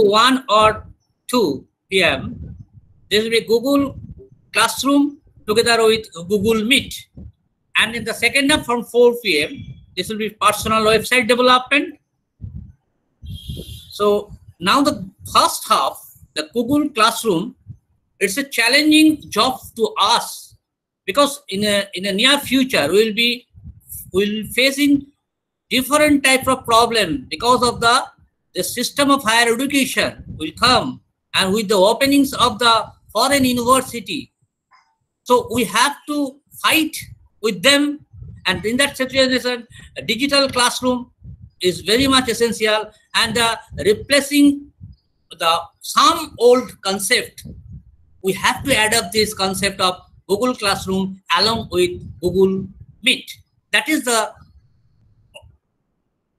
1 or 2 p.m., this will be Google Classroom together with Google Meet. And in the second half from 4 p.m., this will be personal website development. So now the first half, the Google Classroom, it's a challenging job to us because in a in a near future we will be we will facing different type of problem because of the the system of higher education will come and with the openings of the foreign university. So we have to fight with them and in that situation digital classroom is very much essential and uh, replacing the some old concept we have to adapt this concept of google classroom along with google meet. That is the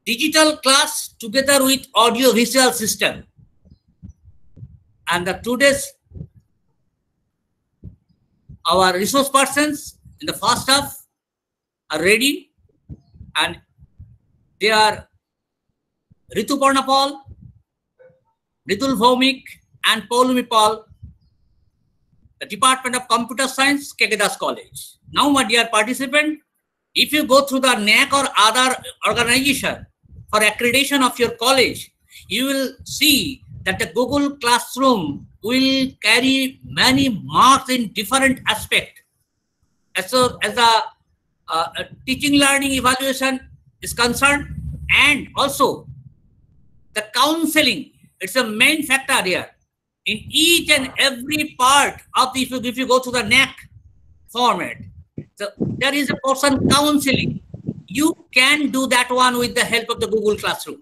digital class together with audio visual system and the today's our resource persons in the first half are ready and they are Rituparna Pal, Ritul Bhaumik, and Paul, the Department of Computer Science, Kekedas College. Now, my dear participant, if you go through the NAAC or other organization for accreditation of your college, you will see that the Google Classroom will carry many marks in different aspect. As, so, as a, uh, a teaching learning evaluation is concerned, and also the counseling, it's a main factor here. In each and every part of the, if you, if you go to the NAAC format, so there is a person counseling. You can do that one with the help of the Google Classroom.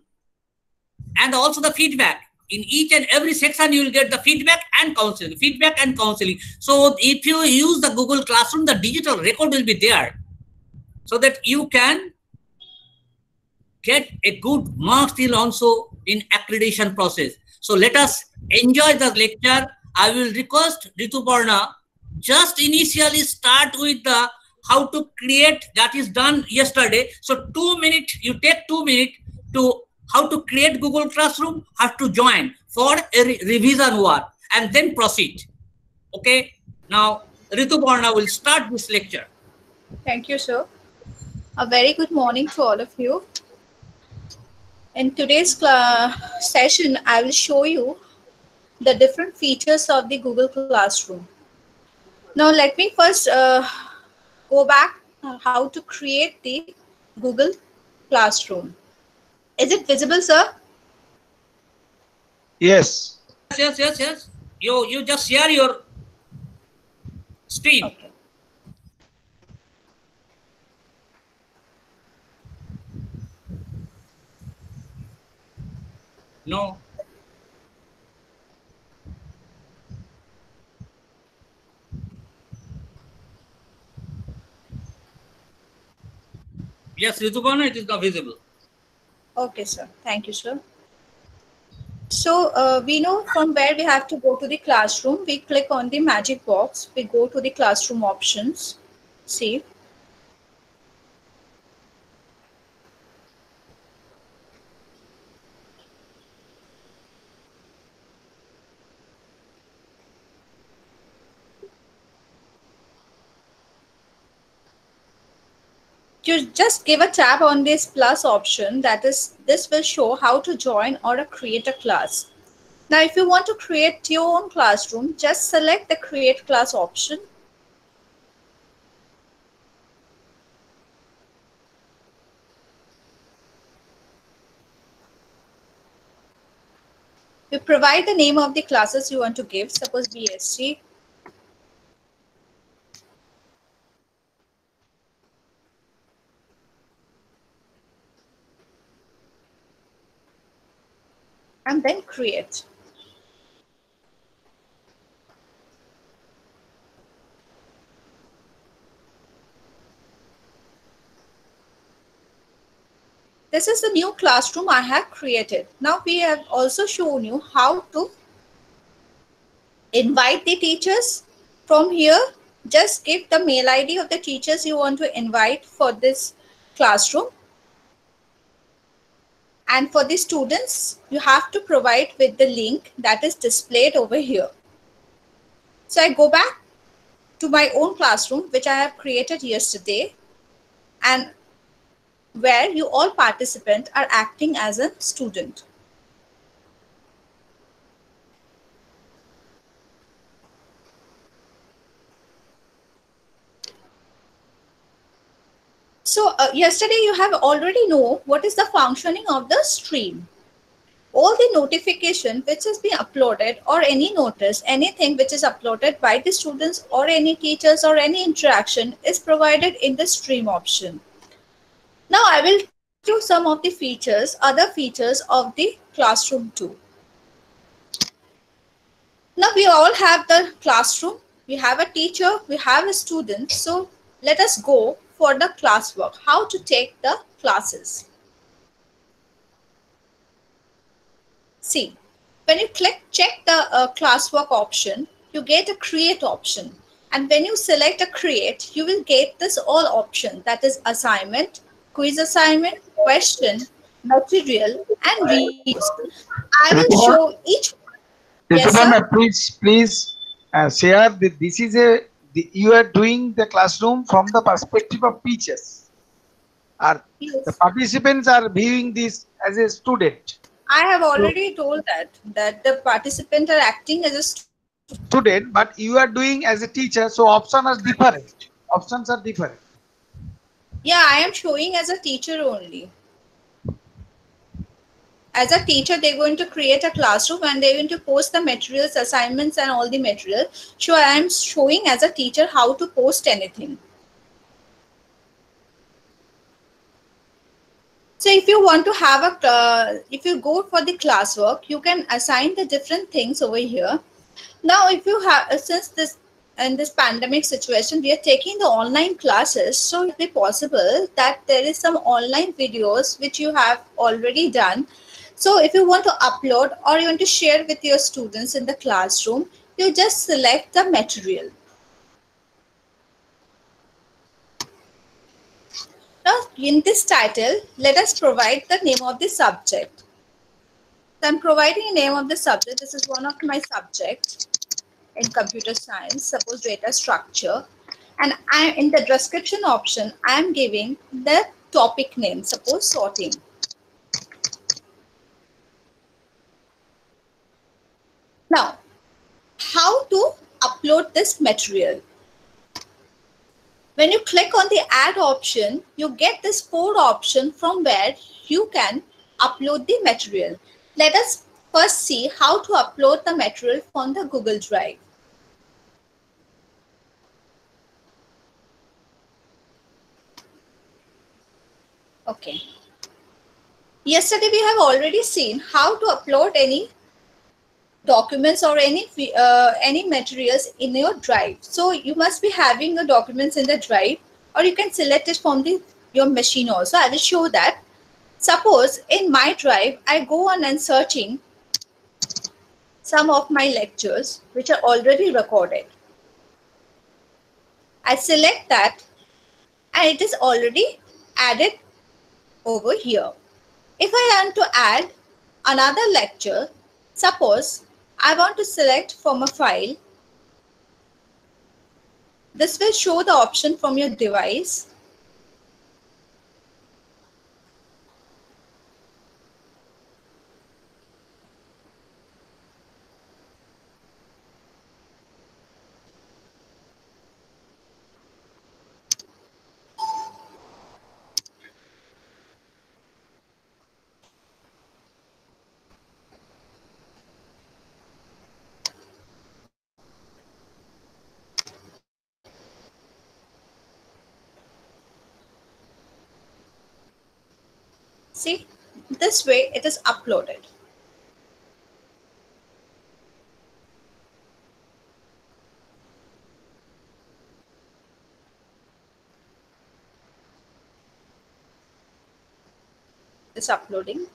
And also the feedback. In each and every section, you will get the feedback and counseling, feedback and counseling. So if you use the Google Classroom, the digital record will be there so that you can get a good mark still also in accreditation process. So let us enjoy the lecture. I will request Rituparna just initially start with the how to create that is done yesterday. So two minutes, you take two minutes to how to create Google Classroom, have to join for a re revision one and then proceed. Okay. Now Rituparna will start this lecture. Thank you, sir. A very good morning to all of you. In today's session, I will show you the different features of the Google Classroom. Now, let me first uh, go back uh, how to create the Google Classroom. Is it visible, sir? Yes. Yes, yes, yes. You, you just share your screen. Okay. No. Yes, Rituparna, it is not visible. Okay, sir. Thank you, sir. So uh, we know from where we have to go to the classroom. We click on the magic box. We go to the classroom options. See. You just give a tab on this plus option that is this will show how to join or create a class. Now if you want to create your own classroom just select the create class option. You provide the name of the classes you want to give. Suppose bsc and then create. This is the new classroom I have created. Now we have also shown you how to invite the teachers. From here, just give the mail ID of the teachers you want to invite for this classroom And for the students, you have to provide with the link that is displayed over here. So I go back to my own classroom, which I have created yesterday, and where you all participants are acting as a student. So uh, yesterday you have already know what is the functioning of the stream. All the notification which has been uploaded or any notice, anything which is uploaded by the students or any teachers or any interaction is provided in the stream option. Now I will do some of the features, other features of the classroom too. Now we all have the classroom, we have a teacher, we have a student. So let us go for the classwork, how to take the classes. See, when you click check the uh, classwork option, you get a create option. And when you select a create, you will get this all option that is assignment, quiz assignment, question, material, and reuse. I will show each. Yes, sir? please, please uh, share that this is a the, you are doing the classroom from the perspective of teachers. Are Yes. the participants are viewing this as a student. I have already told that that the participants are acting as a stu- Student, but you are doing as a teacher, so options are different. Options are different. yeah. I am showing as a teacher only. As a teacher, they're going to create a classroom and they're going to post the materials, assignments, and all the material. So I am showing as a teacher how to post anything. So if you want to have a, uh, if you go for the classwork, you can assign the different things over here. Now, if you have, since this in this pandemic situation, we are taking the online classes. So it be possible that there is some online videos which you have already done. So if you want to upload or you want to share with your students in the classroom, you just select the material. Now, in this title, let us provide the name of the subject. So I'm providing a name of the subject. This is one of my subjects in computer science, suppose data structure. And I, in the description option, I am giving the topic name, suppose sorting. Now, how to upload this material? When you click on the add option, you get this four option from where you can upload the material. Let us first see how to upload the material from the Google Drive. Okay. Yesterday we have already seen how to upload any documents or any uh, any materials in your drive. So you must be having the documents in the drive or you can select it from the your machine also. I will show that. Suppose in my drive, I go on and searching some of my lectures which are already recorded. I select that and it is already added over here. If I want to add another lecture, suppose I want to select from a file, this will show the option from your device. See, way it is uploaded. It's uploading.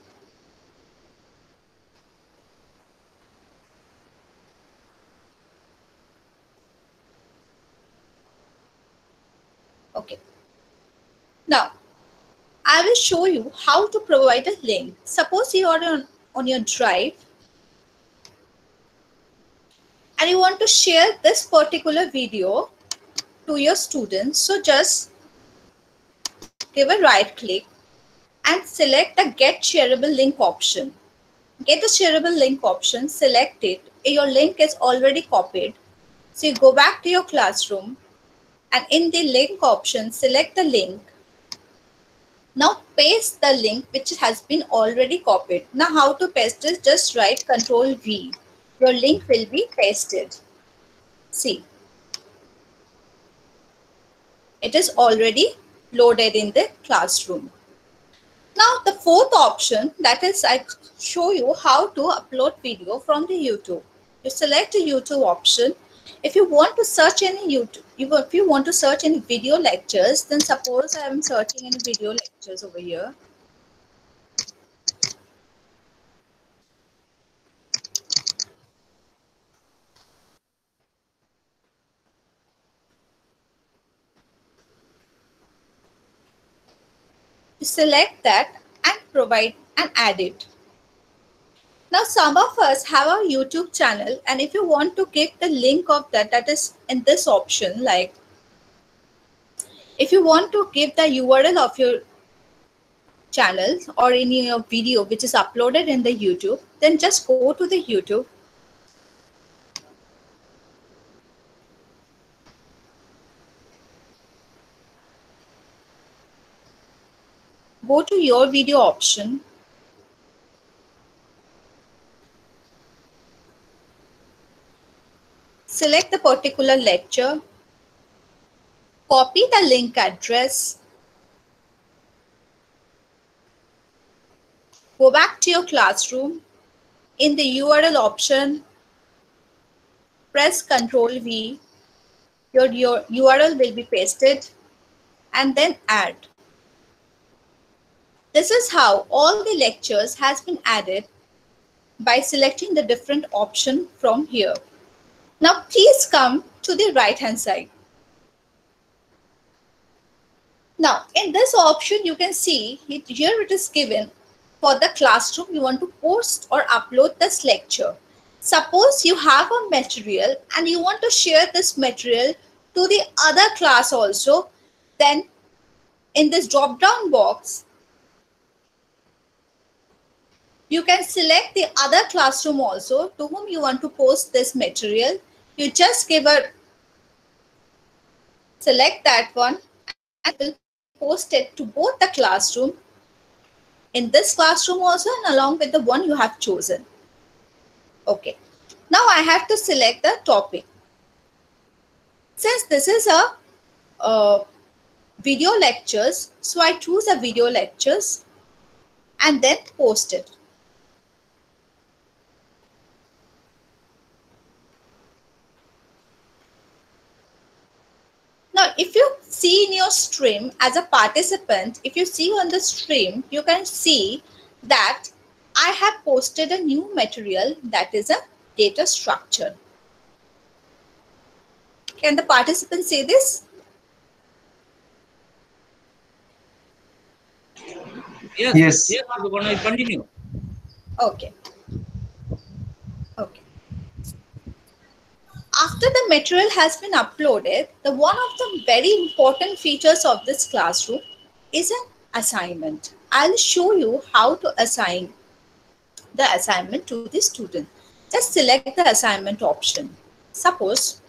Okay. Now, I will show you how to provide a link. Suppose you are on, on your drive and you want to share this particular video to your students. So just give a right click and select the get shareable link option. Get the shareable link option, select it. Your link is already copied. So you go back to your classroom and in the link option, select the link. Now paste the link which has been already copied. Now how to paste it? Just write Control V. Your link will be pasted. See, it is already loaded in the classroom. Now the fourth option that is I show you how to upload video from the YouTube. You select the YouTube option. If you want to search any YouTube, if you want to search any video lectures, then suppose I am searching any video lectures over here. select that and provide and add it. Now, some of us have a YouTube channel, and if you want to give the link of that, that is in this option, like if you want to give the URL of your channel or in your video which is uploaded in the YouTube, then just go to the YouTube. Go to your video option select the particular lecture. Copy the link address. Go back to your classroom. In the url option press ctrl v. Your, your url will be pasted and then add. This is how all the lectures has been added by selecting the different option from here. Now please come to the right hand side. Now in this option you can see it, here it is given for the classroom you want to post or upload this lecture. Suppose you have a material and you want to share this material to the other class also then in this drop down box you can select the other classroom also to whom you want to post this material. You just give a, select that one and will post it to both the classroom in this classroom also and along with the one you have chosen. Okay. Now I have to select the topic. Since this is a uh, video lectures, so I choose a video lectures and then post it. Now, if you see in your stream as a participant, if you see on the stream, you can see that I have posted a new material that is a data structure. Can the participant see this? Yes. Yes. Yes, we're going to continue. Okay. Okay. After the material has been uploaded, the one of the very important features of this classroom is an assignment. I'll show you how to assign the assignment to the student. Just select the assignment option. Suppose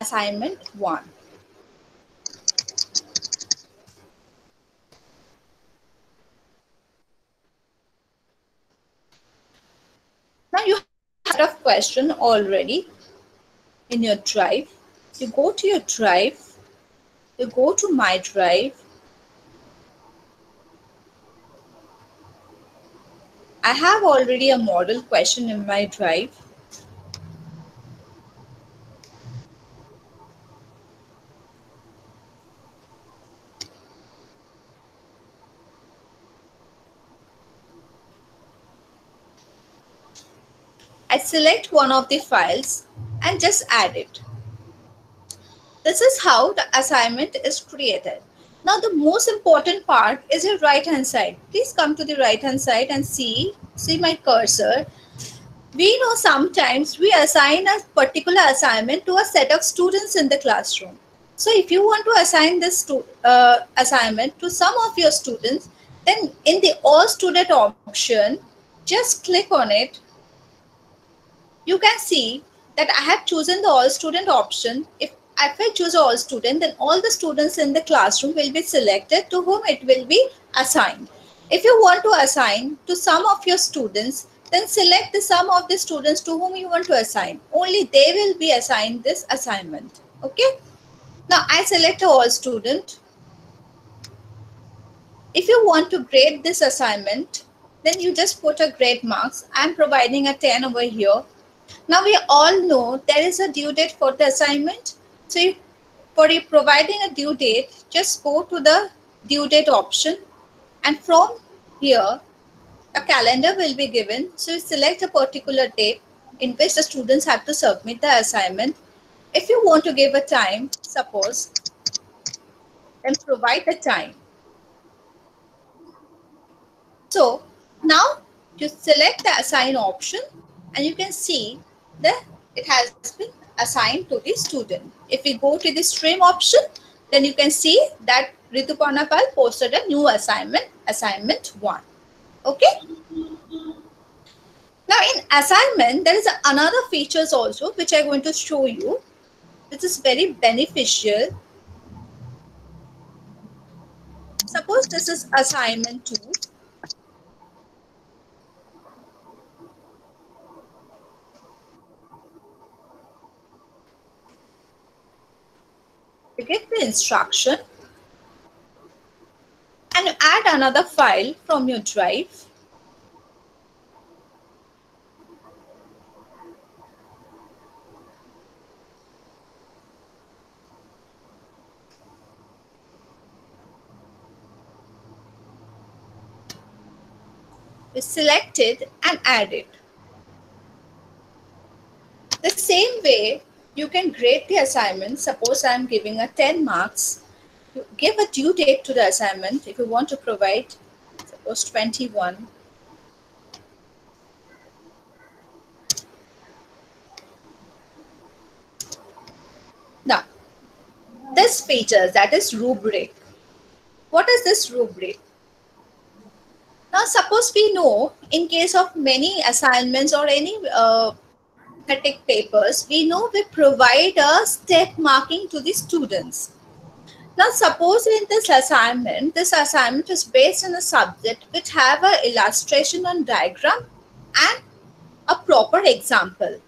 assignment 1. Now you have a question already in your drive. You go to your drive, you go to my drive. I have already a model question in my drive. I select one of the files and just add it. this is how the assignment is created. Now the most important part is your right hand side. Please come to the right hand side and see, see my cursor. We know sometimes we assign a particular assignment to a set of students in the classroom. So if you want to assign this uh, assignment to some of your students, then in the all student option, just click on it. You can see that I have chosen the all student option. If if I choose all student, then all the students in the classroom will be selected to whom it will be assigned. If you want to assign to some of your students, then select the sum of the students to whom you want to assign. Only they will be assigned this assignment. Okay. Now I select all student. If you want to grade this assignment, then you just put a grade marks. I'm providing a 10 over here. Now we all know there is a due date for the assignment so if, for providing a due date, just go to the due date option and from here, a calendar will be given. So select a particular date in which the students have to submit the assignment. If you want to give a time, suppose, then provide the time. So now you select the assign option and you can see that it has been assigned to the student. If we go to the stream option, then you can see that Rituparna Pal posted a new assignment, assignment 1. Okay. Now in assignment, there is another features also which I'm going to show you. This is very beneficial. Suppose this is assignment 2 get the instruction and add another file from your drive we select it and add it. The same way you can grade the assignment. Suppose I'm giving a 10 marks. Give a due date to the assignment if you want to provide, suppose 21. Now, this feature that is rubric. What is this rubric? Now, suppose we know in case of many assignments or any uh, synthetic papers, we know we provide a step marking to the students. Now, suppose in this assignment, this assignment is based on a subject which have an illustration and diagram and a proper example.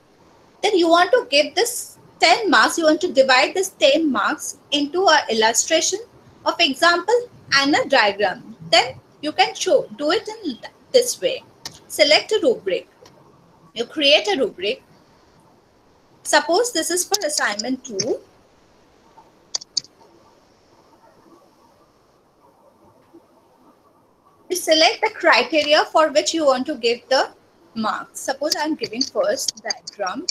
Then you want to give this 10 marks, you want to divide this 10 marks into an illustration of example and a diagram. Then you can show, do it in this way. Select a rubric. You create a rubric Suppose this is for assignment 2. You select the criteria for which you want to give the marks. Suppose I'm giving first diagram.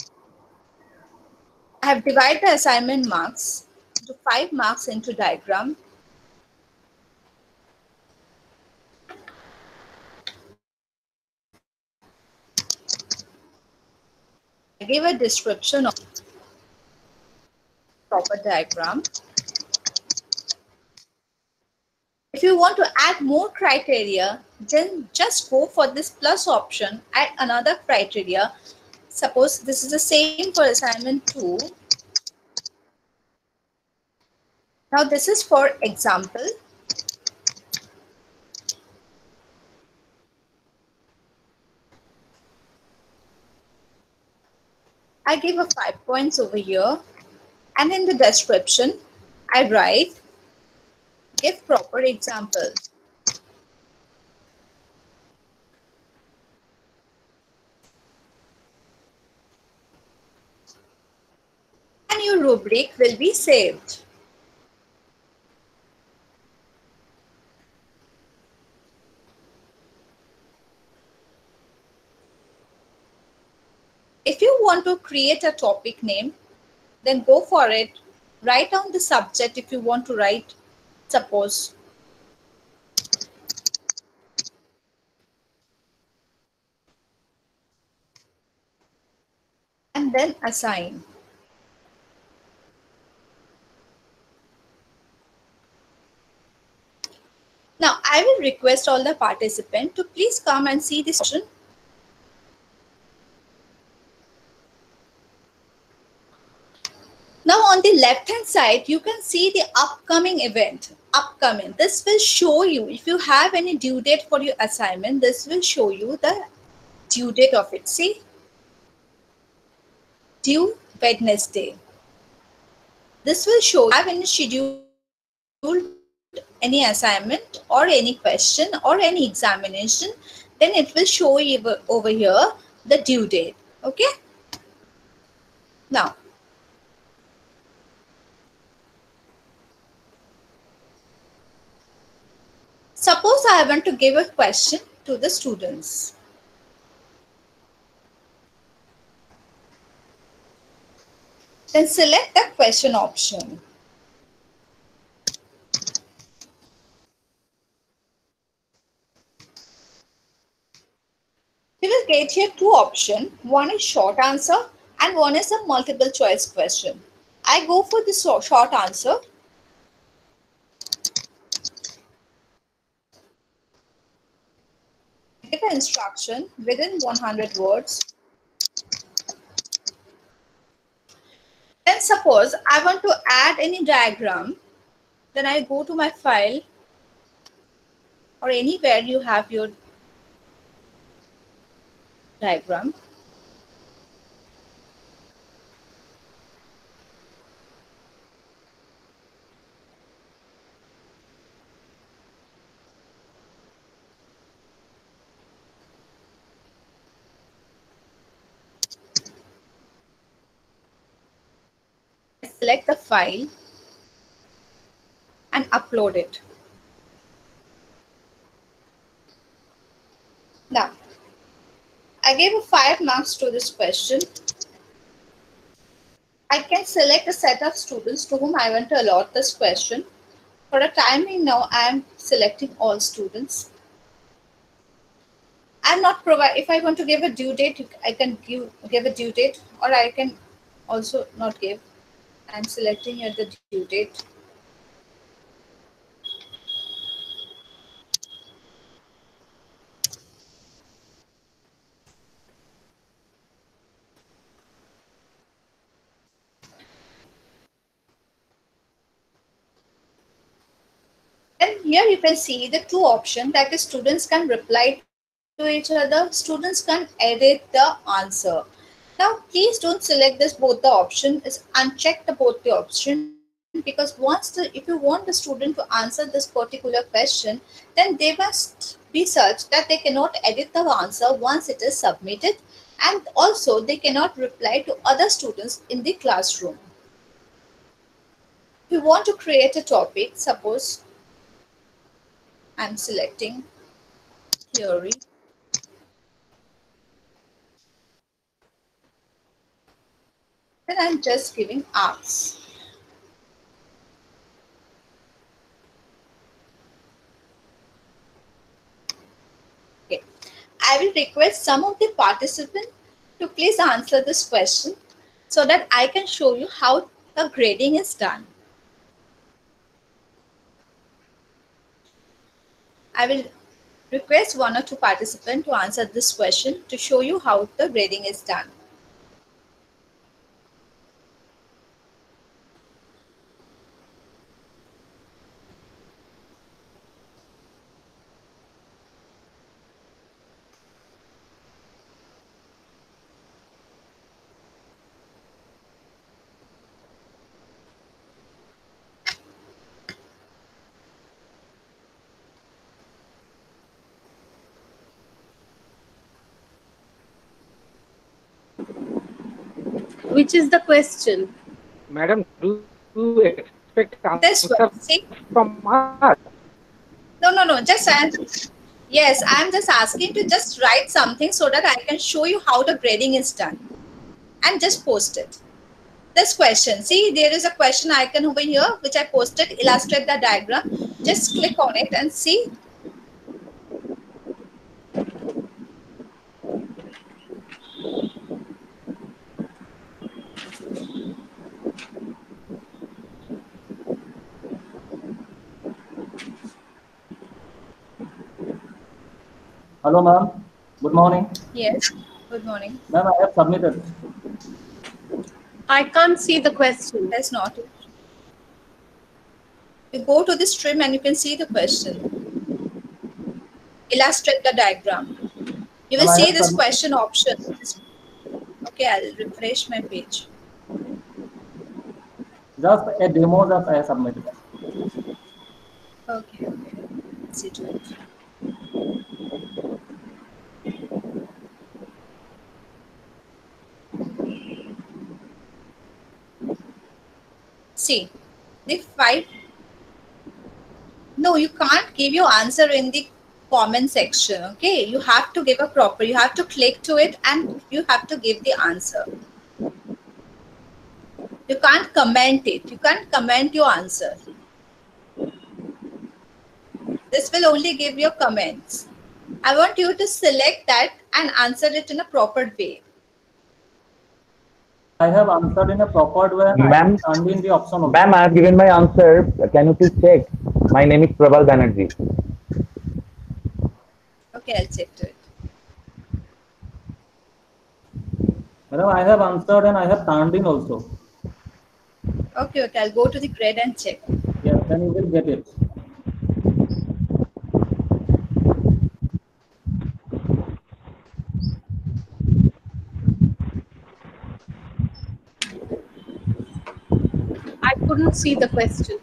I have divided the assignment marks to 5 marks into diagram give a description of proper diagram. If you want to add more criteria, then just go for this plus option, add another criteria. Suppose this is the same for assignment 2. Now this is for example. I give a five points over here. And in the description, I write, give proper examples. And your rubric will be saved. If you want to create a topic name, then go for it. write down the subject if you want to write, suppose. And then assign. Now, I will request all the participants to please come and see this session. Now, on the left hand side, you can see the upcoming event. Upcoming. This will show you, if you have any due date for your assignment, this will show you the due date of it. See? Due Wednesday. This will show you have any schedule any assignment or any question or any examination, then it will show you over here the due date. Okay. Now, suppose I want to give a question to the students. Then select the question option. You will get here two options. One is short answer and one is a multiple choice question. I go for the short answer. Give an instruction within 100 words. Then suppose I want to add any diagram. Then I go to my file or anywhere you have your diagram. Select the file and upload it. Now, I gave five marks to this question. I can select a set of students to whom I want to allot this question. For a timing now, I am selecting all students. I'm not provide if I want to give a due date, I can give, give a due date or I can also not give. I'm selecting at the due date. And here you can see the two options that the students can reply to each other. Students can edit the answer. Now, please don't select this both the option is uncheck the both the option because once the if you want the student to answer this particular question, then they must be such that they cannot edit the answer once it is submitted and also they cannot reply to other students in the classroom. If you want to create a topic, suppose I'm selecting theory. Then I'm just giving arts. Okay. I will request some of the participants to please answer this question so that I can show you how the grading is done. I will request one or two participants to answer this question to show you how the grading is done. Which is the question? Madam, do you expect This answer one, see? from us? No, no, no. Just I'm, yes, I'm just asking to just write something so that I can show you how the grading is done, and just post it. this question. See, there is a question icon over here, which I posted, illustrate the diagram. Just click on it and see. Hello, ma'am. Good morning. Yes. Good morning. Ma'am, I have submitted. I can't see the question. That's not it. You go to the stream and you can see the question. Illustrate the diagram. You will I see this question option. Okay, I'll refresh my page. Just a demo that I have submitted. Okay, okay. Let's see to it. See, the five. No, you can't give your answer in the comment section. Okay, you have to give a proper. You have to click to it and you have to give the answer. You can't comment it. You can't comment your answer. This will only give your comments. I want you to select that and answer it in a proper way. I have answered in a proper way. I Ma'am. have turned in the option. also. Ma'am, I have given my answer. Can you please check? My name is Prabal Banerjee. Okay, I'll check to it. Madam, I have answered and I have turned in also. Okay, okay, I'll go to the grid and check. Yes, then you will get it. Couldn't see the question.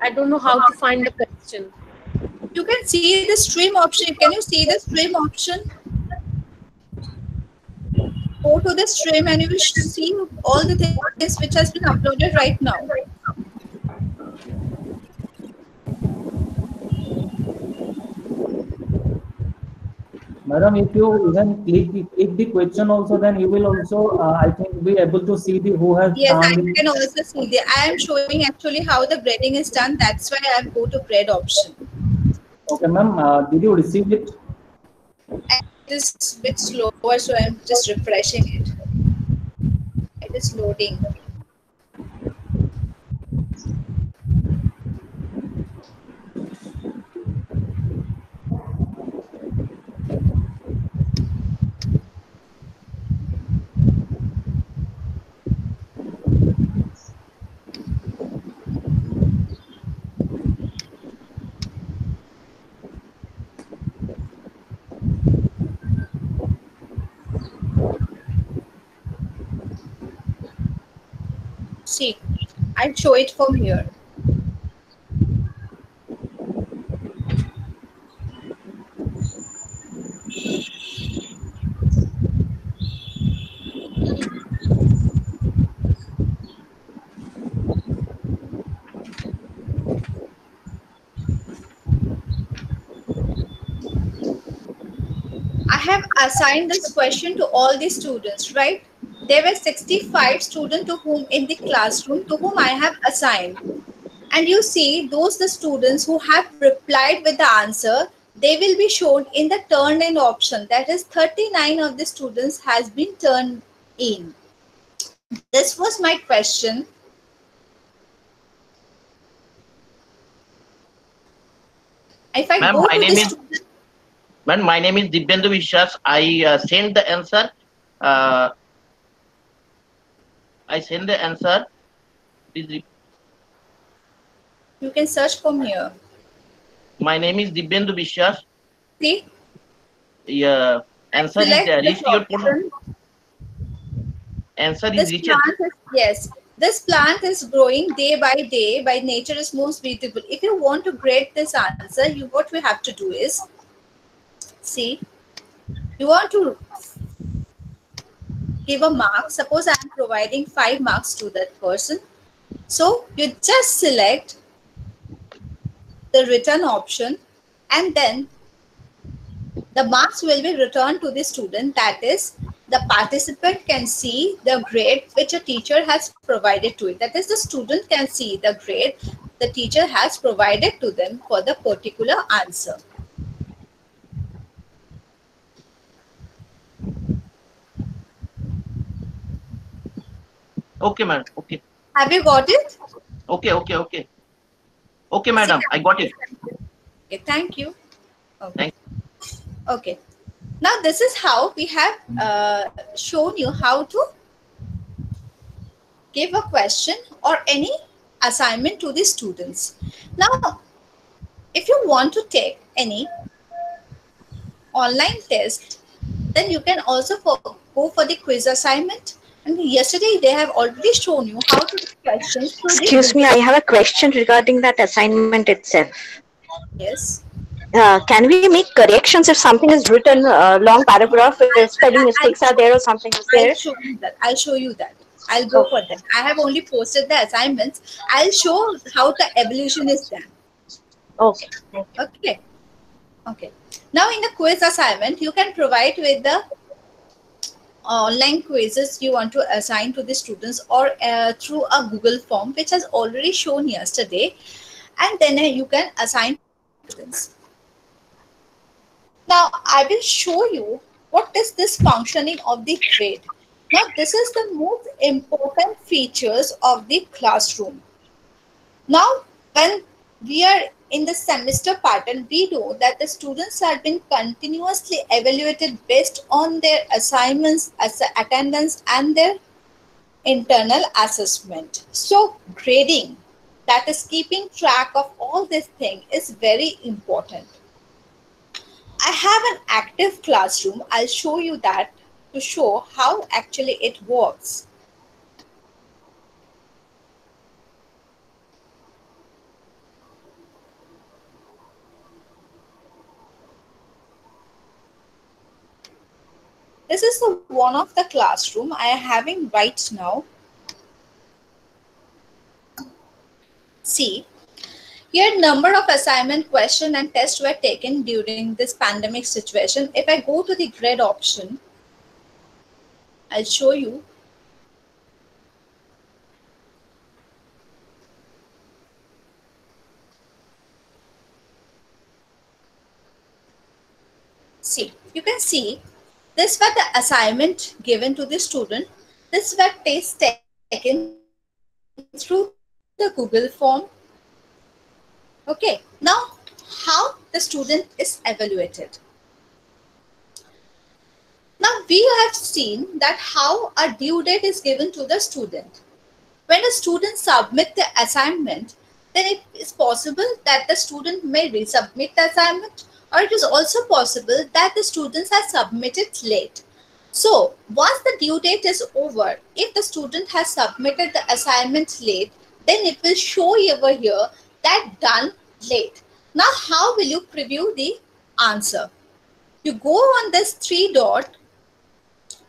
I don't know how to find the question. You can see the stream option. Can you see the stream option? Go to the stream and you will see all the things which has been uploaded right now. Madam, if you even click, click the question also, then you will also, uh, I think, be able to see the who has Yes, I can also see the. I am showing actually how the grading is done. That's why I go to grade option. Okay, ma'am, uh, did you receive it? It is a bit slower, so I'm just refreshing it. It is loading. See, I'll show it from here. I have assigned this question to all the students, right? There were 65 students to whom in the classroom to whom I have assigned. And you see, those the students who have replied with the answer, they will be shown in the turned in option. That is 39 of the students has been turned in. This was my question. If I go my to name the is- student, Ma'am, my name is Dibyendu Vishwas. I uh, sent the answer. Uh, I send the answer. Is- you can search from here. My name is Dibyendu Vishwas. See, Yeah, answer select reached your. Answer is This reached. is, yes, this plant is growing day by day by nature is most beautiful. If you want to grade this answer, you what we have to do is, see, you want to give a mark. Suppose I am providing five marks to that person. So you just select the written option and then the marks will be returned to the student. That is, the participant can see the grade which a teacher has provided to it. That is, the student can see the grade the teacher has provided to them for the particular answer. Okay, madam. Okay. Have you got it? Okay, okay, okay. Okay, madam. I got it. Okay, thank you. Okay. Thank Okay. Now this is how we have uh, shown you how to give a question or any assignment to the students. Now, if you want to take any online test, then you can also for, go for the quiz assignment. And yesterday they have already shown you how to do questions. Excuse me, I have a question regarding that assignment itself. Yes. Uh, can we make corrections if something is written uh, long paragraph where spelling mistakes are there or something is there? I'll show you that. I'll show you that. I'll go for that. I have only posted the assignments. I'll show how the evolution is done. Okay. Okay. Okay. Now in the quiz assignment, you can provide with the online quizzes you want to assign to the students or uh, through a Google form, which has already shown yesterday. And then uh, you can assign students. Now I will show you what is this functioning of the grade. Now this is the most important features of the classroom. Now when we are in the semester pattern, we know that the students have been continuously evaluated based on their assignments, as attendance, and their internal assessment. So, grading, that is keeping track of all this thing, is very important. I have an active classroom. I'll show you that to show how actually it works. This is the one of the classroom I am having right now. See, here number of assignment question and test were taken during this pandemic situation. If I go to the grade option, I'll show you. See, you can see this were the assignment given to the student. This were test taken through the Google form. Okay, now how the student is evaluated. Now we have seen that how a due date is given to the student. When a student submit the assignment, then it is possible that the student may resubmit the assignment or it is also possible that the students have submitted late. So once the due date is over, if the student has submitted the assignment late, then it will show over here that done late. Now how will you preview the answer? You go on this three dot,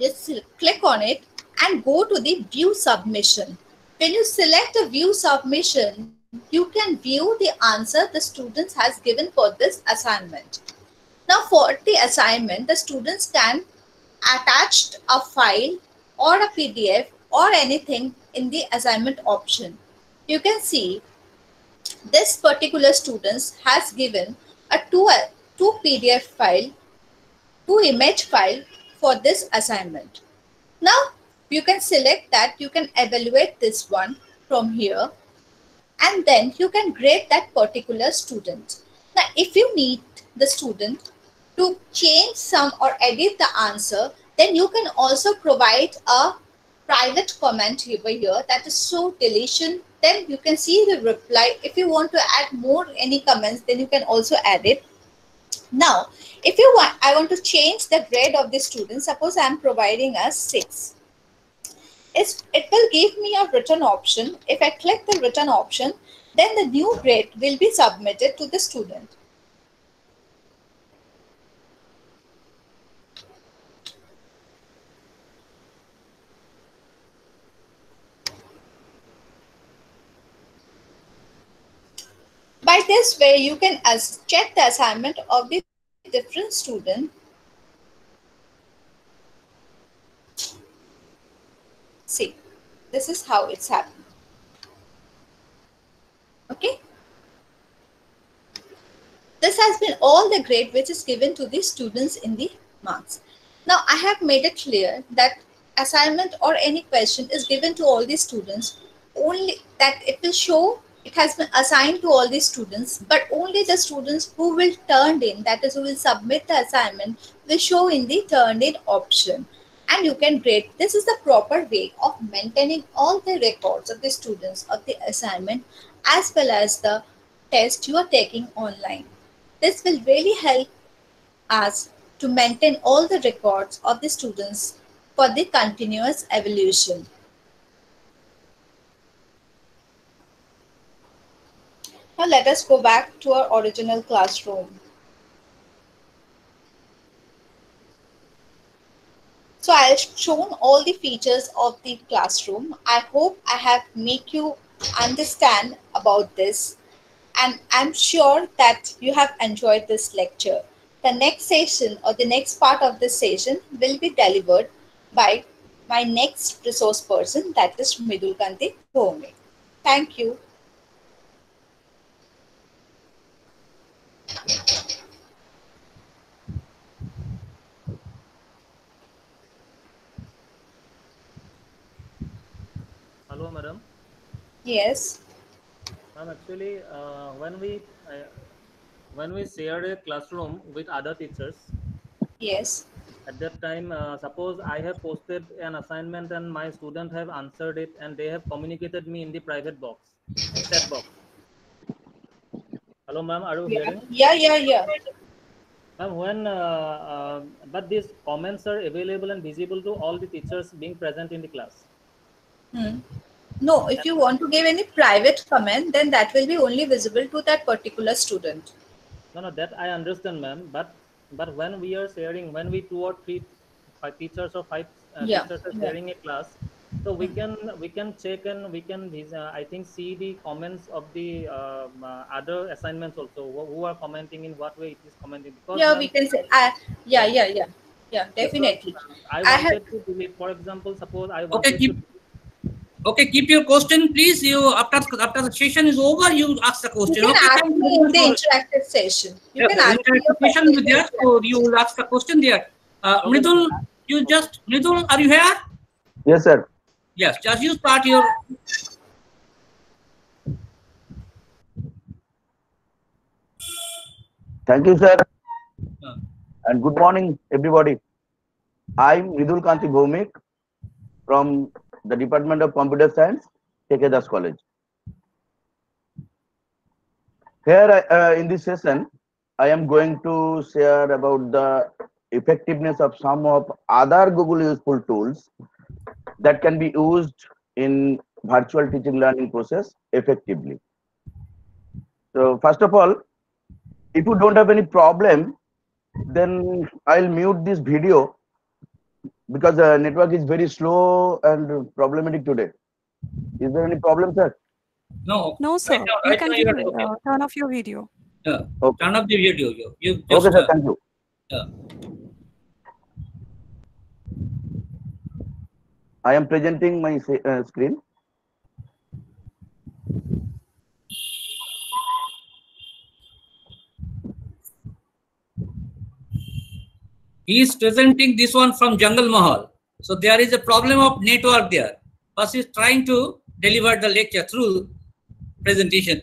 just click on it and go to the view submission. When you select a view submission, you can view the answer the students has given for this assignment. Now for the assignment, the students can attach a file or a PDF or anything in the assignment option. You can see this particular students has given a two, uh, two PDF file, two image file for this assignment. Now you can select that you can evaluate this one from here and then you can grade that particular student. Now, if you need the student to change some or edit the answer, then you can also provide a private comment over here that is so deletion. Then you can see the reply. If you want to add more any comments, then you can also add it. Now, if you want, I want to change the grade of the student. Suppose I am providing a six is it will give me a written option. If I click the written option, then the new grade will be submitted to the student. By this way, you can check the assignment of the different student see this is how it's happening. Okay? This has been all the grade which is given to the students in the marks. Now i have made it clear that assignment or any question is given to all the students only that it will show it has been assigned to all the students but only the students who will turned in that is who will submit the assignment will show in the turned in option and you can grade this is the proper way of maintaining all the records of the students of the assignment as well as the test you are taking online. This will really help us to maintain all the records of the students for the continuous evolution. Now let us go back to our original classroom. Have shown all the features of the classroom. I hope I have make you understand about this and I'm sure that you have enjoyed this lecture. The next session or the next part of this session will be delivered by my next resource person that is Mridul Kanti Bhome. Thank you. Madam. Yes. Ma'am, actually, uh, when we uh, when we shared a classroom with other teachers, Yes. at that time, uh, suppose I have posted an assignment and my student have answered it, and they have communicated me in the private box, chat box. Hello, ma'am. Are you Yeah, hearing? yeah, yeah. yeah. Ma'am, when uh, uh, but these comments are available and visible to all the teachers being present in the class. Hmm. No, if you want to give any private comment, then that will be only visible to that particular student. No, no, that I understand, ma'am. But but when we are sharing, when we two or three five teachers or five uh, Yeah, teachers are yeah. sharing a class, so we can we can check and we can uh, I think see the comments of the um, uh, other assignments also who, who are commenting in what way it is commenting. Because Yeah, we can say, uh, yeah, yeah, yeah, yeah, definitely. I I have- wanted to delete, for example, suppose I Okay, wanted keep to okay. Keep your question, please. You after after the session is over, you ask the question. You can okay? ask me in the interactive session. You Yeah, can the ask me your interactive session will be there, question. so you will ask the question there. Uh, Mridul, you just Mridul, are you here? Yes, sir. Yes, just you start your. Thank you, sir. Uh. And good morning, everybody. I'm Mridul Kanti Bhaumik from the Department of Computer Science, KK Das College. Here, I- uh, in this session, I am going to share about the effectiveness of some of other Google useful tools that can be used in virtual teaching learning process effectively. So first of all, if you don't have any problem, then I'll mute this video because the network is very slow and problematic today. Is there any problem, sir? No. No, sir. now- you right can you give, okay. uh, turn off your video. Yeah. Okay. Turn off the video. You, you just, Okay, sir. uh, Thank you. yeah. I am presenting my uh, screen. He is presenting this one from Jungle Mahal. So there is a problem of network there. But he is trying to deliver the lecture through presentation.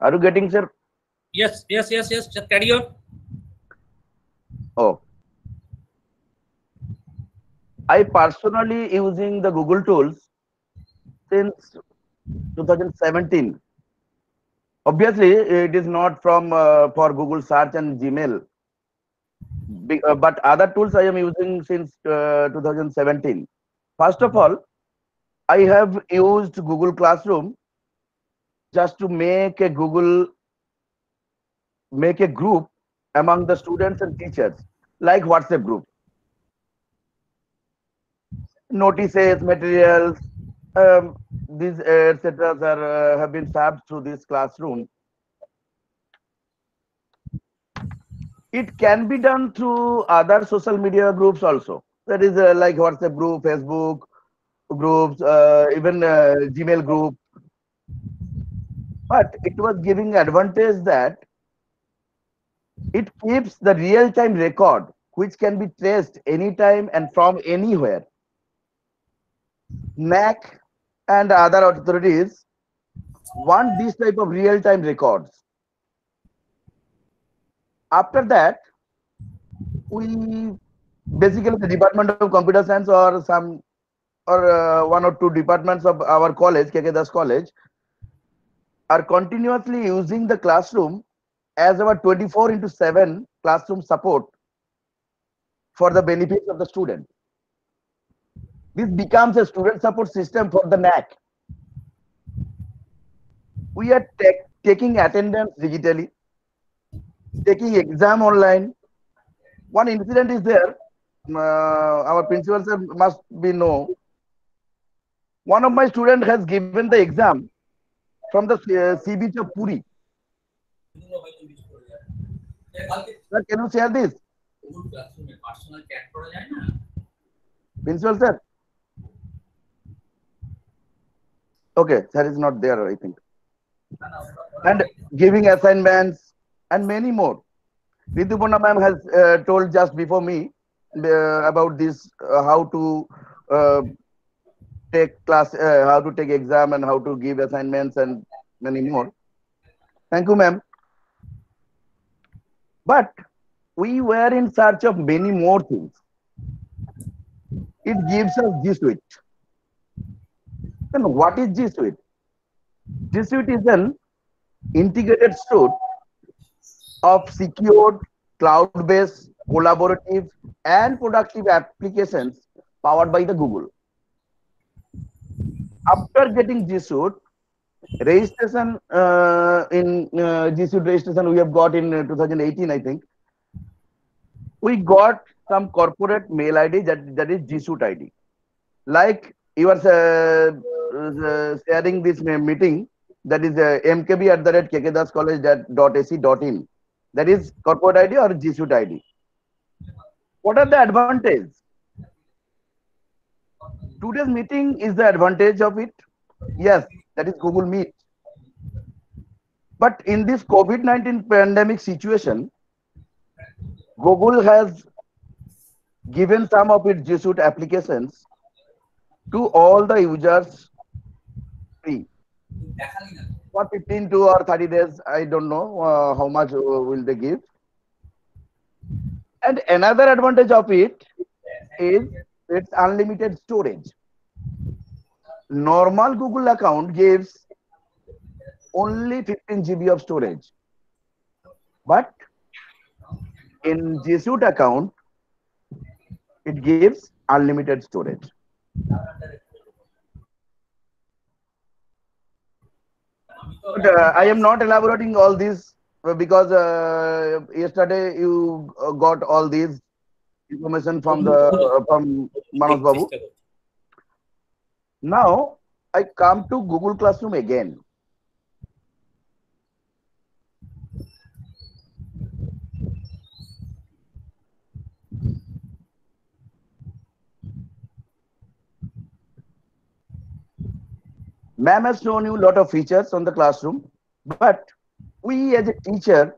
Are you getting, sir? Yes, yes, yes, yes. Just carry on. Oh. I personally using the Google tools since 2017. Obviously, it is not from uh, for Google search and Gmail, Be- uh, but other tools I am using since uh, 2017. First of all, I have used Google Classroom just to make a Google make a group among the students and teachers like WhatsApp group. Notices, materials, um, these etc. uh, have been served through this classroom. It can be done through other social media groups also. That is uh, like WhatsApp group, Facebook groups, uh, even uh, Gmail group. But it was giving advantage that it keeps the real-time record which can be traced anytime and from anywhere. NAAC and other authorities want this type of real-time records. After that, we basically the Department of Computer Science or some or uh, one or two departments of our college, KK Das College, are continuously using the classroom as our 24 into 7 classroom support for the benefits of the student. This becomes a student support system for the NAC. We are ta- taking attendance digitally, taking exam online. One incident is there. Uh, our principal sir must be know. One of my students has given the exam from the uh, sea beach of Puri. Sir, can you share this? Principal sir. Okay, that is not there, I think. And giving assignments and many more. Rituparna ma'am has uh, told just before me uh, about this, uh, how to uh, take class, uh, how to take exam and how to give assignments and many more. Thank you, ma'am. But we were in search of many more things. It gives us this Suite. Then what is G Suite? G Suite is an integrated suite of secured, cloud-based, collaborative, and productive applications powered by the Google. After getting G Suite, registration uh, in uh, G Suite registration we have got in uh, 2018, I think. We got some corporate mail ID that, that is G Suite ID. Like you are uh, sharing this meeting, that is uh, mkb at the dot in. That is corporate ID or G Suite ID. What are the advantages? Today's meeting is the advantage of it. Yes, that is Google Meet. But in this COVID 19 pandemic situation, Google has given some of its G Suite applications to all the users for 15 to or 30 days. I don't know uh, how much uh, will they give. And another advantage of it is its unlimited storage. Normal Google account gives only 15 GB of storage. But in G Suite account, it gives unlimited storage. But uh, I am not elaborating all this uh, because uh, yesterday you uh, got all these information from the uh, from Babu. Now I come to Google Classroom again. Ma'am has shown you a lot of features on the classroom, but we as a teacher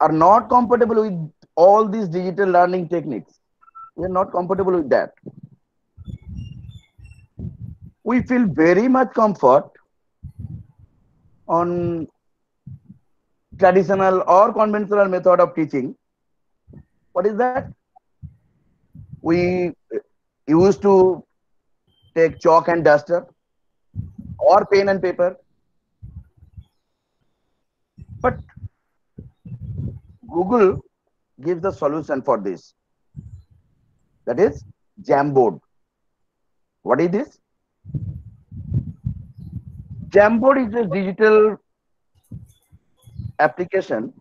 are not compatible with all these digital learning techniques. We are not compatible with that. We feel very much comfort on traditional or conventional method of teaching. What is that? We used to take chalk and duster or pen and paper. But Google gives the solution for this. That is Jamboard. What is this? Jamboard is a digital application.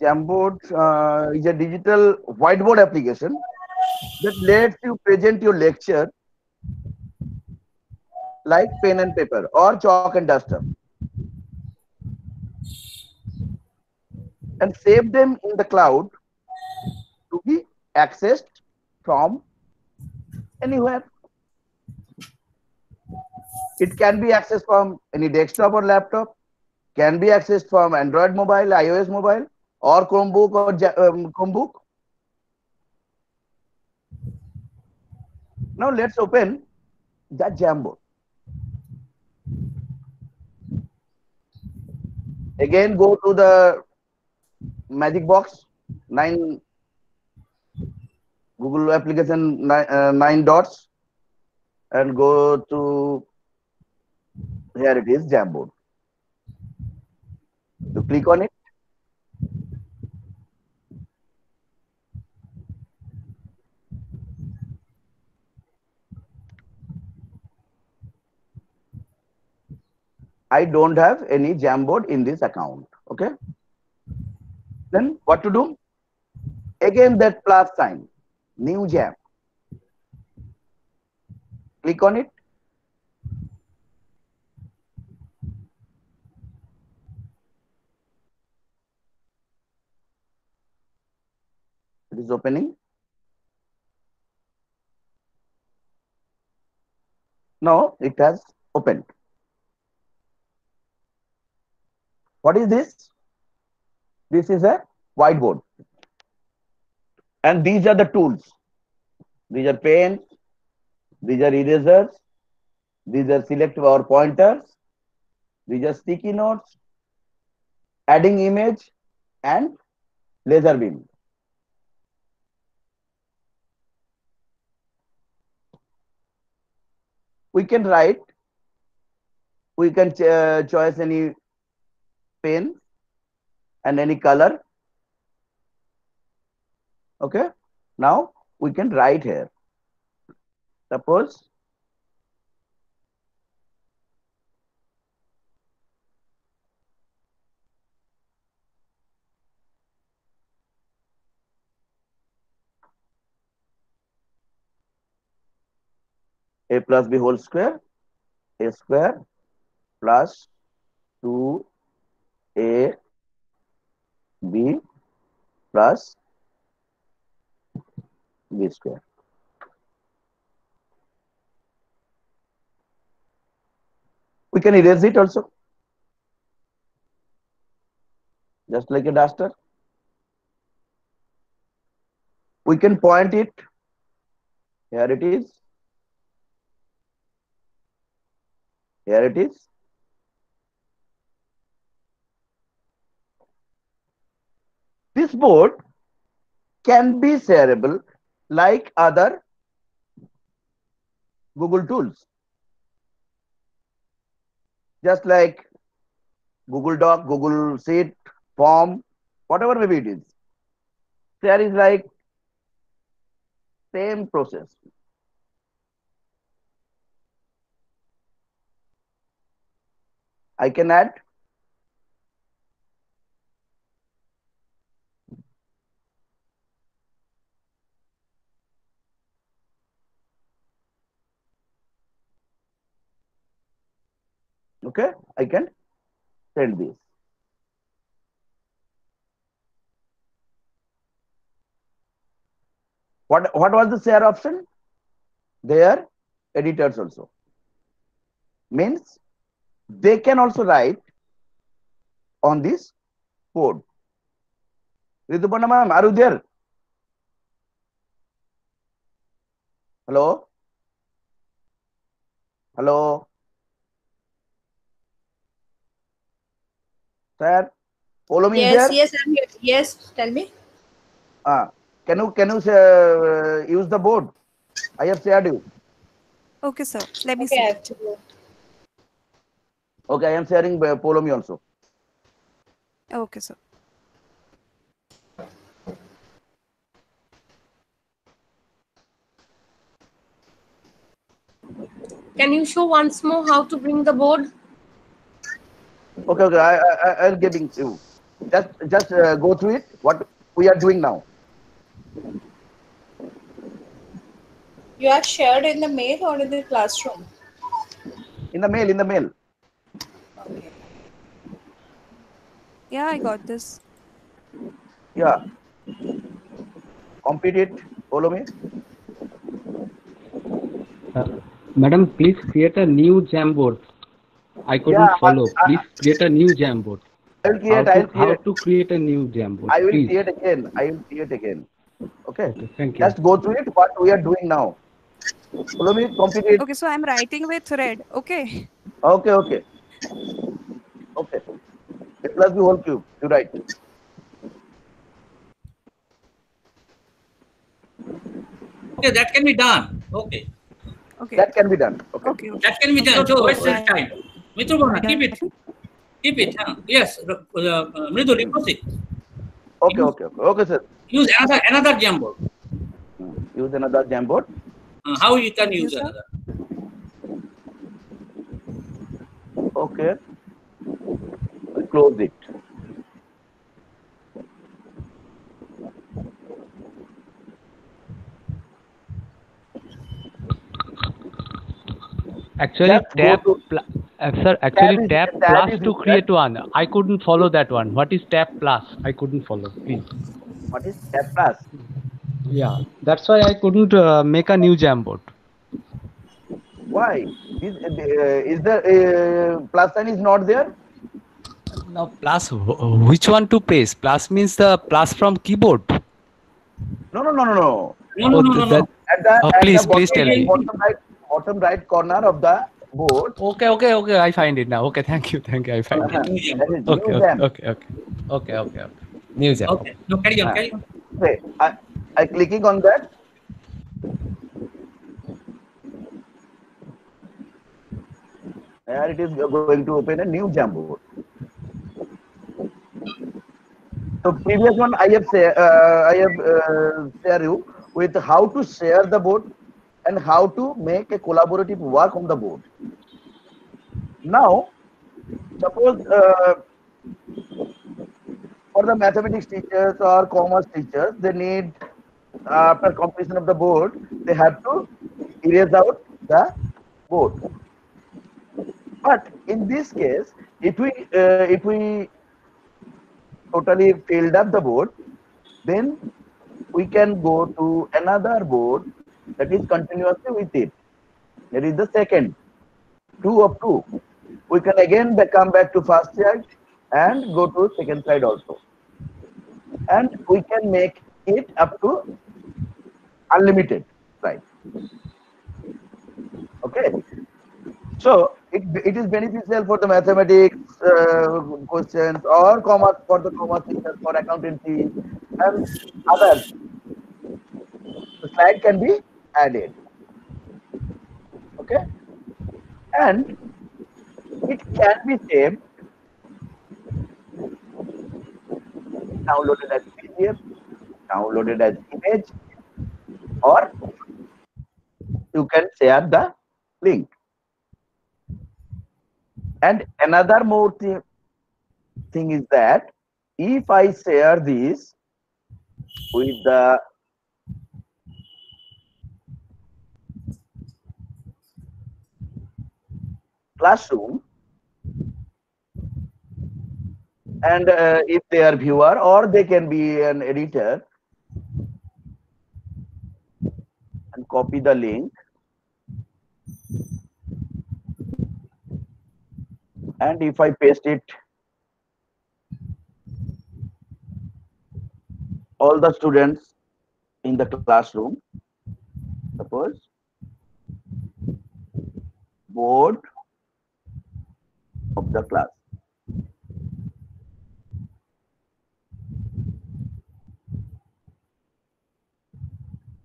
Jamboard uh, is a digital whiteboard application that lets you present your lecture like pen and paper or chalk and duster. and save them in the cloud to be accessed from anywhere. It can be accessed from any desktop or laptop, can be accessed from Android mobile, iOS mobile, or Chromebook or um, Chromebook. Now let's open the Jamboard. Again, go to the magic box, nine Google application, nine, uh, nine dots, and go to here it is, Jamboard. You click on it. I don't have any Jamboard in this account. Okay. Then what to do? Again, that plus sign, new Jam. Click on it. It is opening. Now it has opened. What is this? This is a whiteboard. And these are the tools. These are pens, these are erasers, these are select or pointers, these are sticky notes, adding image, and laser beam. We can write, we can ch- uh, choose any pen and any color. Okay. Now we can write here. Suppose a plus b whole square, a square plus 2 a b plus b square. We can erase it also. Just like a duster. We can point it. Here it is. Here it is. This board can be shareable like other Google tools. Just like Google Doc, Google Sheet, Form, whatever maybe it is. There is like same process. I can add okay i can send this. What what was the share option? Their editors also. Means they can also write on this code. Rituparna ma'am are you there? Hello? Hello Sir, follow me Yes, here. yes, I'm here. Yes, tell me. Ah, can you can you uh, use the board? I have shared you. Okay, sir. Let me Okay, I see. have to go. Okay, I am sharing. uh, Follow me also. Okay, sir. Can you show once more how to bring the board? Okay, okay. I I I- I'll giving you. Just just uh, go through it. What we are doing now. You have shared in the mail or in the classroom? In the mail, in the mail. Okay. Yeah, I got this. Yeah. Complete it. Follow me. Uh, madam, please create a new Jamboard. I couldn't Yeah, follow. I- I- uh, Please create a new Jamboard. I'll How create. to, I'll how create. to create a new Jamboard? I will please. create again. I will create again. Okay. Thank you. Just go through it. What we are doing now. Follow me. Complete. Okay, so I'm writing with red. Okay. Okay. Okay. Okay. A plus B whole cube. You write. Okay, that can be done. Okay. Okay. That can be done. Okay. Okay. okay. That can be done. So waste Right. Time. Mitrubhana, keep it. Keep it. Huh? Yes. Uh, uh, Mriduli, proceed. Okay. Okay. Okay. Okay, sir. Use another another Jamboard. Use another Jamboard. Uh, how you can use Yes, another? Okay. Close it. Actually, Just go tap, to- pl- uh, sir, actually is- tap tab plus to in create one. I couldn't follow that one. What is tap plus? I couldn't follow. Please. What is F plus? Yeah, that's why I couldn't uh, make a new Jamboard. Why? Is, uh, is the uh, plus sign is not there? Now plus, which one to press? Plus means the plus from keyboard. No, no, no, no, no. No, no, no, no, no. that- At the, Oh, at please, the please tell me. bottom right, bottom right corner of the board. Okay, okay, okay. I find it now. Okay, thank you, thank you. I find Uh-huh. it. Okay, okay, okay, okay, okay, okay, okay. New Jam. Okay. No, carry on, Ah. carry on. Okay, I, I clicking on that. There it is going to open a new Jamboard. So previous one I have say, uh, I have uh, share you with how to share the board and how to make a collaborative work on the board. Now, suppose uh, for the mathematics teachers or commerce teachers, they need after completion of the board, they have to erase out the board. But in this case, if we uh, if we totally filled up the board, then we can go to another board that is continuously with it. That is the second, two of two. We can again come back to first side and go to second side also. And we can make it up to unlimited, right? Okay. So it, it is beneficial for the mathematics uh, questions or commerce for the commerce teachers for accountancy and others. The slide can be added. Okay. And it can be saved, downloaded as PDF, downloaded as image, or you can share the link. And another more thing, thing is that if I share this with the classroom, and uh, if they are viewer or they can be an editor, and copy the link. And if I paste it. All the students in the classroom. Suppose. Board of the class.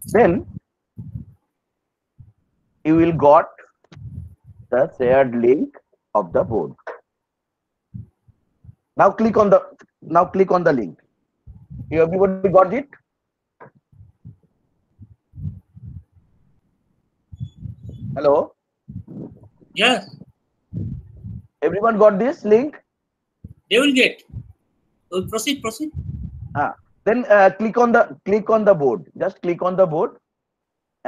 Then you will got the shared link of the board. Now click on the now click on the link. You everybody got it? Hello? Yeah, everyone got this link they will get. So proceed, proceed. ah then uh, click on the click on the board just click on the board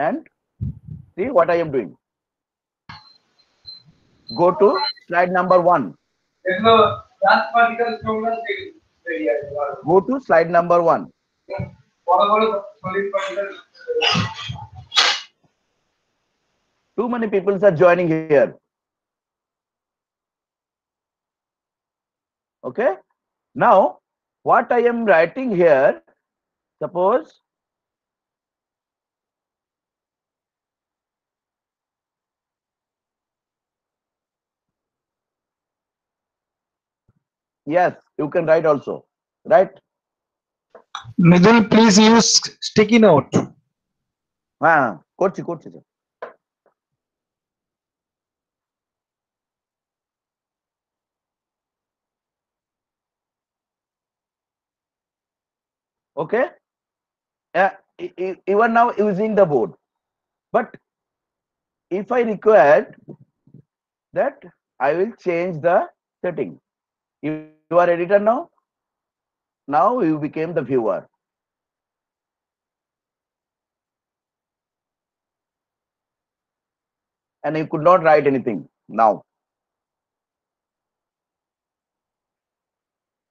and see what i am doing go to slide number one Go to slide number one. Too many people are joining here. okay? Now what i am writing here suppose yes you can write also right? Middle please use sticky note. Ah kochi kochi sir. Okay. Uh, are now using the board. But if I required that, I will change the setting. You, you are editor now. Now you became the viewer. and you could not write anything now.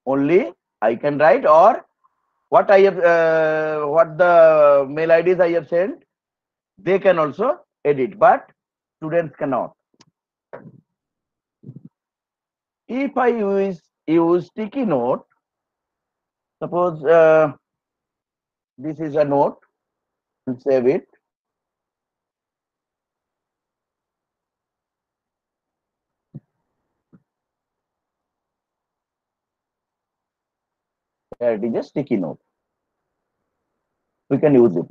Only I can write or what I have, uh, what the mail IDs I have sent, they can also edit, but students cannot. If I use use sticky note, suppose uh, this is a note, and save it. Here it is a sticky note. We can use it.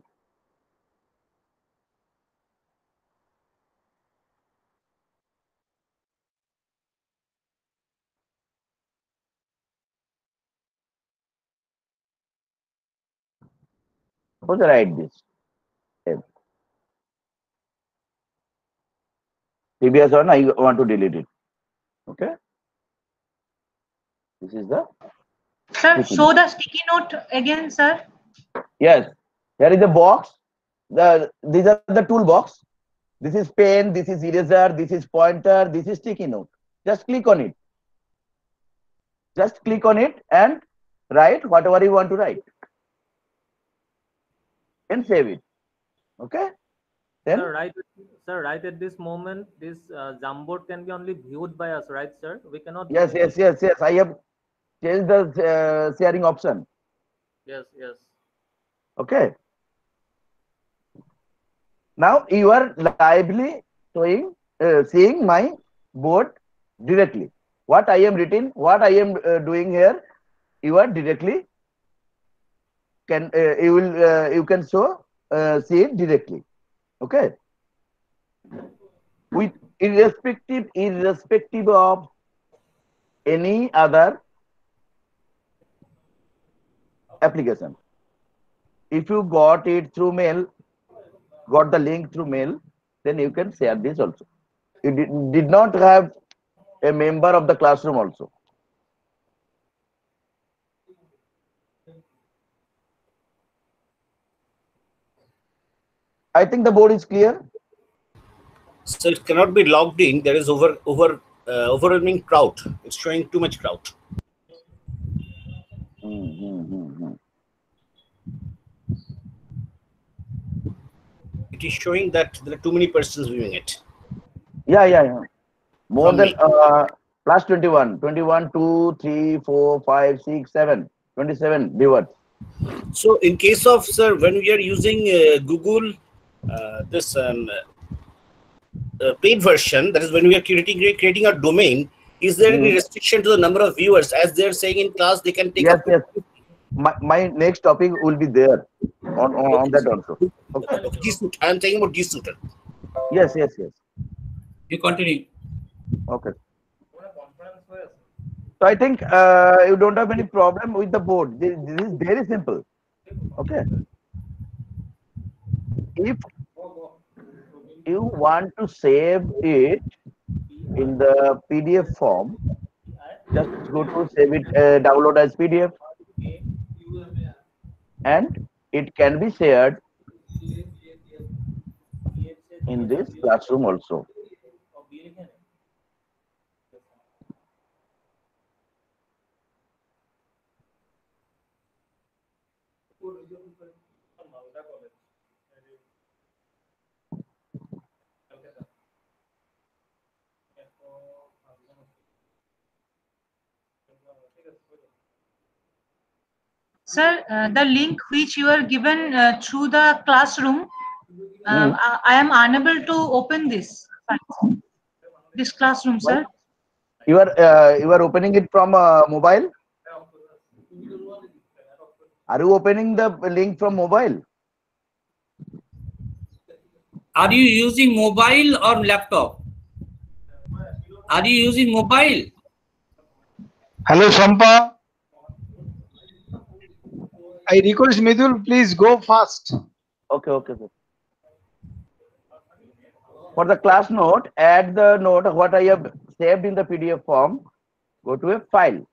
Suppose I write this. Save. previous one I want to delete it. Okay. This is the Sir, show the sticky note again, sir. Yes, there is a box. The these are the toolbox. This is pen, this is eraser, this is pointer, this is sticky note. Just click on it. Just click on it and write whatever you want to write. And save it. Okay. Then Sir, right, sir, right at this moment, this uh, Jamboard can be only viewed by us, right, sir? We cannot. yes, yes, yes, yes. I have changed the uh, sharing option. Yes, yes. Okay. Now you are lively showing, uh, seeing my board directly. What I am written, what I am uh, doing here, you are directly can uh, you will uh, you can show uh, see it directly. Okay. With irrespective irrespective of any other application if you got it through mail got the link through mail then you can share this also you did, not have a member of the classroom also i think the board is clear So it cannot be logged in. There is over over uh, overwhelming crowd. It's showing too much crowd. It is showing that there are too many persons viewing it. yeah yeah yeah more From than uh, plus 21 21 2 3 4 5 6 7 27 viewers So in case of sir, when we are using uh, Google, uh, this um, uh, paid version, that is when we are creating creating a domain, is there any Hmm. restriction to the number of viewers? As they are saying in class, they can take yes yes my, my next topic will be there on, on, on that also G Suite. I am saying about G suitor. yes yes yes You continue. Okay. So I think uh, you don't have any problem with the board. This, this is very simple. Okay. If you want to save it in the PDF form, just go to save it, uh, download as PDF, and it can be shared in this classroom also. Sir, uh, the link which you are given uh, through the classroom, uh, Hmm. I, I am unable to open this. This classroom, sir. You are uh, you are opening it from uh, mobile. Are you opening the link from mobile? Are you using mobile or laptop? Are you using mobile? Hello, Shampa. I request Mridul, please go fast. Okay, okay, okay. For the class note, add the note what I have saved in the PDF form. Go to a file.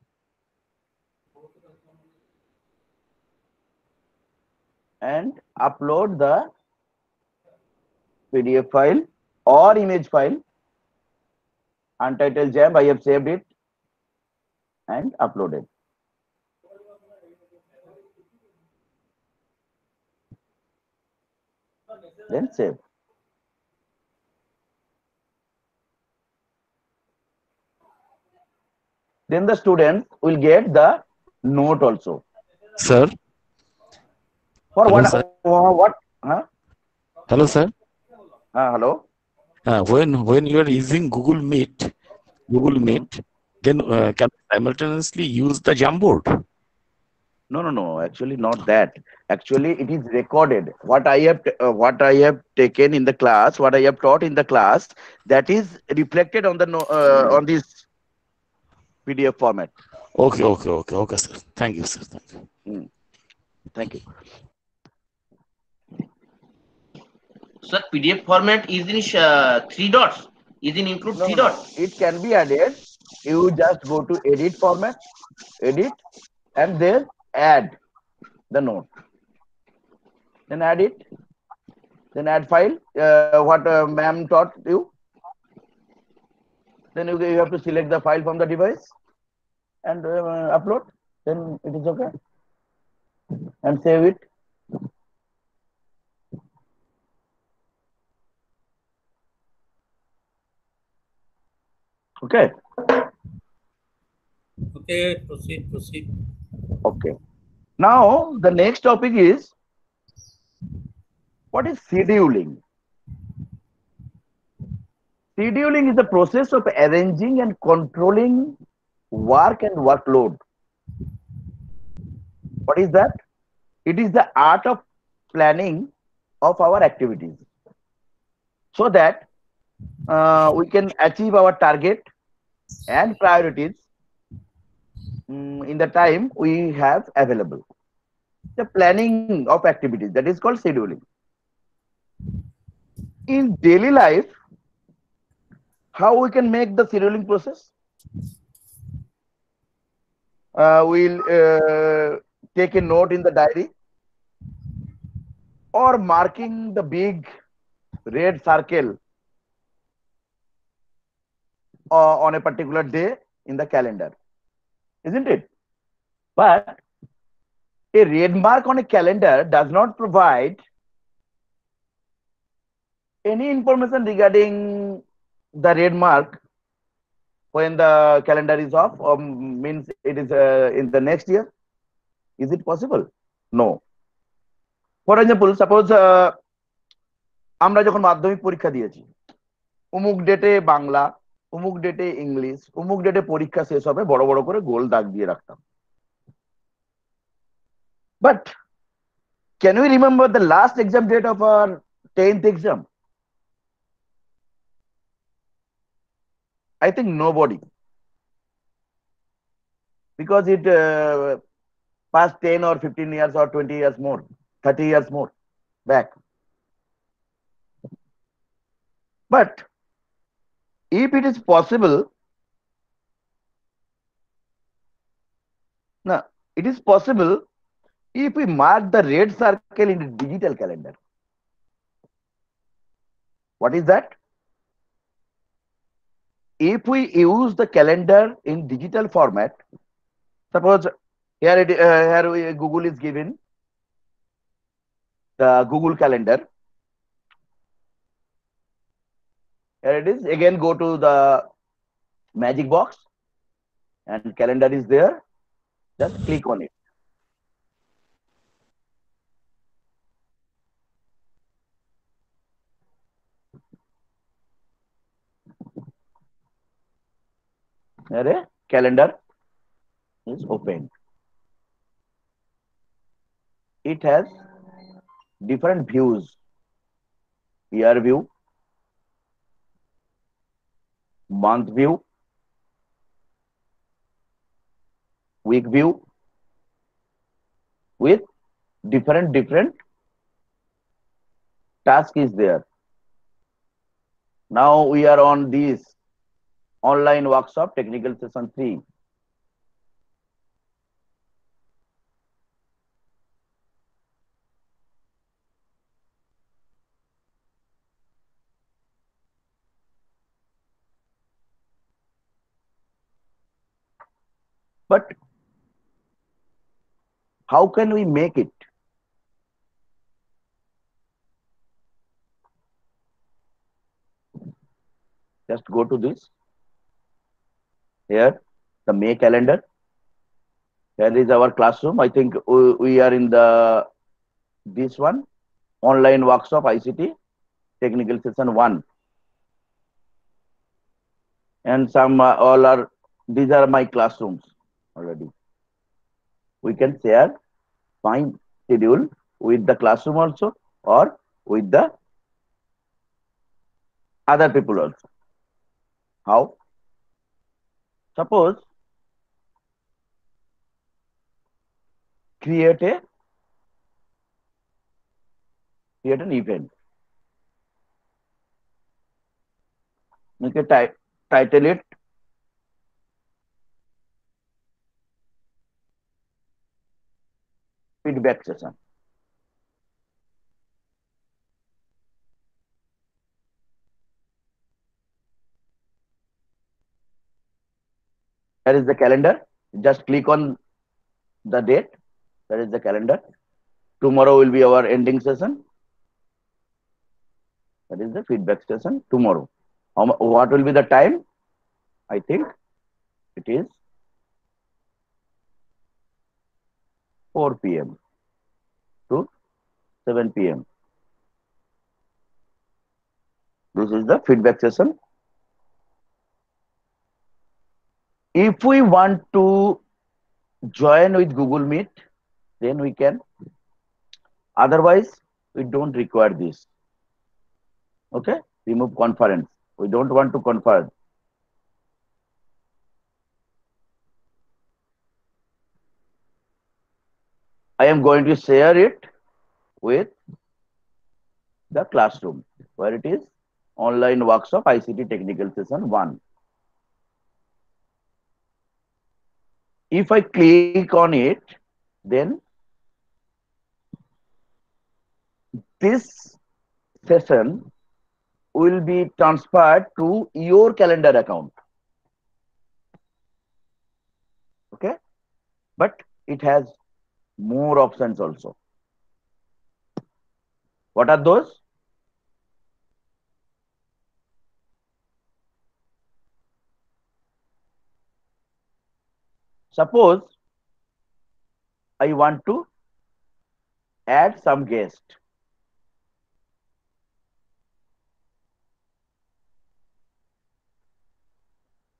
And upload the PDF file or image file. Untitled Jam, I have saved it and uploaded. Then save. Then the student will get the note also. Sir, For Hello, what? sir. for what? Huh? hello, sir. Uh, hello. Uh, when when you are using Google Meet, Google Meet, then uh, can simultaneously use the Jamboard. No, no, no. Actually, not that. Actually, it is recorded. What I have, uh, what I have taken in the class, what I have taught in the class, that is reflected on the uh, on this PDF format. Okay, okay, okay, okay, sir. Thank you, sir. Thank you. Mm. Thank you. Sir, PDF format is in uh, three dots. Is in include No, three no, no. dots. It can be added. You just go to edit format, edit, and then add the note. Then add it. Then add file. Uh, what uh, ma'am taught you. Then you, you have to select the file from the device and uh, upload. Then it is okay. And save it. Okay. Okay, proceed, proceed. Okay. Now the next topic is what is scheduling? Scheduling is the process of arranging and controlling work and workload. What is that? It is the art of planning of our activities so that uh, we can achieve our target and priorities mm, in the time we have available. The planning of activities that is called scheduling. In daily life, how we can make the scheduling process? Uh, we'll uh, take a note in the diary or marking the big red circle uh, on a particular day in the calendar isn't it but a red mark on a calendar does not provide any information regarding the red mark when the calendar is off or means it is uh, in the next year is it possible no for example suppose uh, আমরা যখন মাধ্যমিক পরীক্ষা দিয়েছি অমুক ডেটে বাংলা অমুক ডেটে English অমুক ডেটে পরীক্ষা শেষ হবে বড় বড় করে গোল দাগ দিয়ে রাখতাম but can you remember the last exam date of our tenth exam I think nobody. Because it uh, past 10 or 15 years or 20 years more, 30 years more back. But if it is possible, now it is possible if we mark the red circle in the digital calendar. What is that? if we use the calendar in digital format, suppose here it uh, here we, Google is given the Google Calendar. Here it is. Again, go to the magic box and calendar is there. Just click on it. Here, calendar is open. It has different views. Here view, month view, week view with different different task is there. Now we are on this online workshop technical session 3. But how can we make it? Just go to this. Here, the May calendar. Here is our classroom. I think we, are in the this one online workshop ICT technical session one. And some uh, all are these are my classrooms already. We can share fine schedule with the classroom also or with the other people also. How? Suppose create a create an event. Make a ti- title it feedback session. Here is the calendar. Just click on the date. That is the calendar. Tomorrow will be our ending session. That is the feedback session tomorrow. How, what will be the time? I think it is 4 p.m. to 7 p.m. This is the feedback session. If we want to join with Google Meet, then we can. Otherwise, we don't require this. Okay, remove conference. We don't want to confer. I am going to share it with the classroom where it is online workshop ICT technical session 1. If I click on it, then this session will be transferred to your calendar account. Okay, but it has more options also. What are those? Suppose I want to add some guest.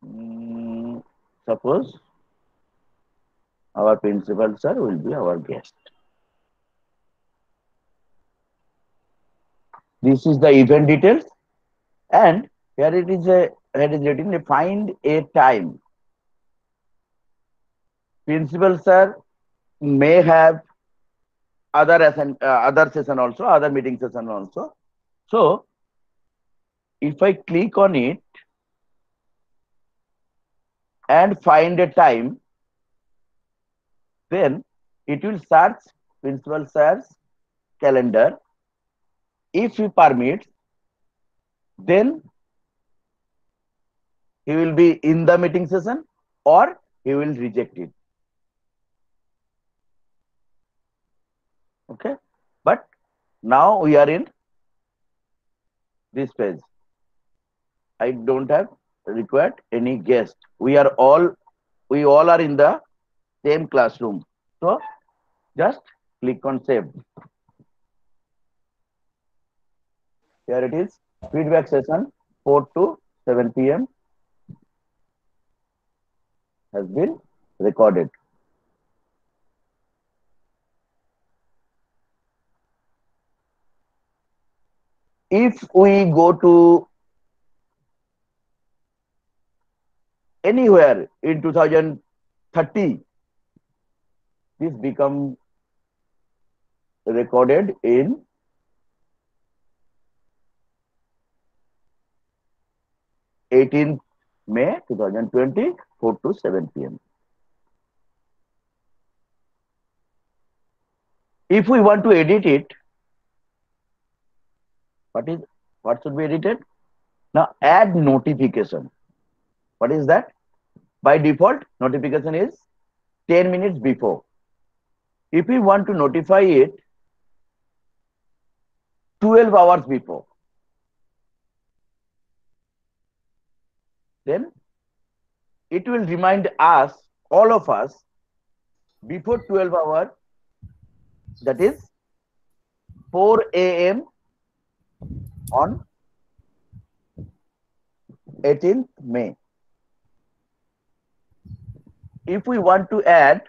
Mm, suppose our principal sir will be our guest. This is the event details and here it is a here is written find a time. Principal sir may have other uh, other session also, other meeting session also. So if I click on it and find a time, then it will search principal sir's calendar. If he permits, then he will be in the meeting session or he will reject it. Okay, but now we are in this page. I don't have required any guest. We are all we all are in the same classroom. So just click on save. Here it is feedback session 4 to 7 p.m. has been recorded. If we go to anywhere in 2030, this become recorded in eighteenth May 2020, 4 to 7 p.m. If we want to edit it, what is what should be edited? Now add notification. What is that? By default, notification is 10 minutes before. If we want to notify it 12 hours before, then it will remind us, all of us, before 12 hour, that is 4 a.m. on 18th May. If we want to add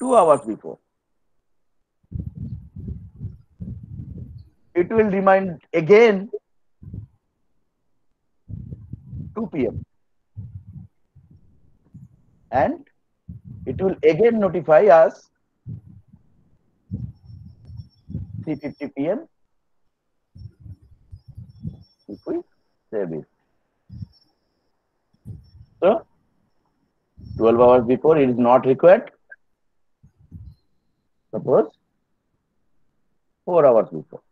two hours before, it will remind again 2 p.m. and it will again notify us 3:50 p.m. if we save it. So 12 hours before it is not required. Suppose 4 hours before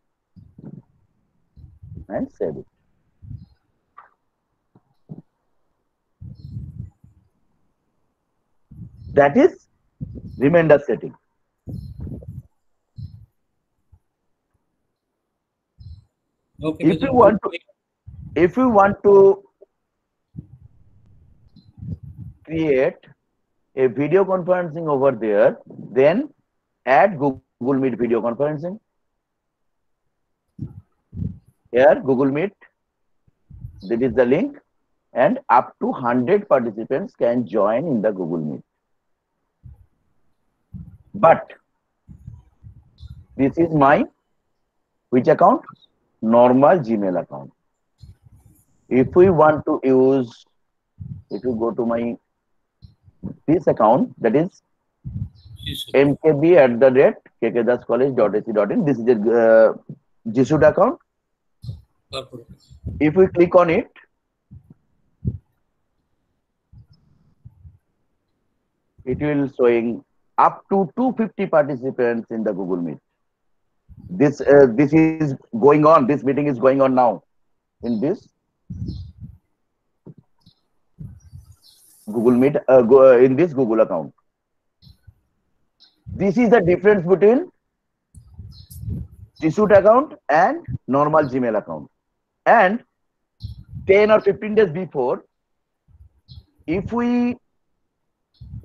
and save it. That is reminder setting. Okay. If you want to, if you want to create a video conferencing over there, then add Google Meet video conferencing. Here, Google Meet. This is the link, and up to 100 participants can join in the Google Meet. But this is my which account? Normal Gmail account. If we want to use, if you go to my this account, that is mkb at the rate kkdascollege.ac.in. This is a uh, account. If we click on it, it will showing up to 250 participants in the Google Meet. This uh, this is going on. This meeting is going on now in this Google Meet uh, go, uh, in this Google account. This is the difference between G Suite account and normal Gmail account. And 10 or 15 days before, if we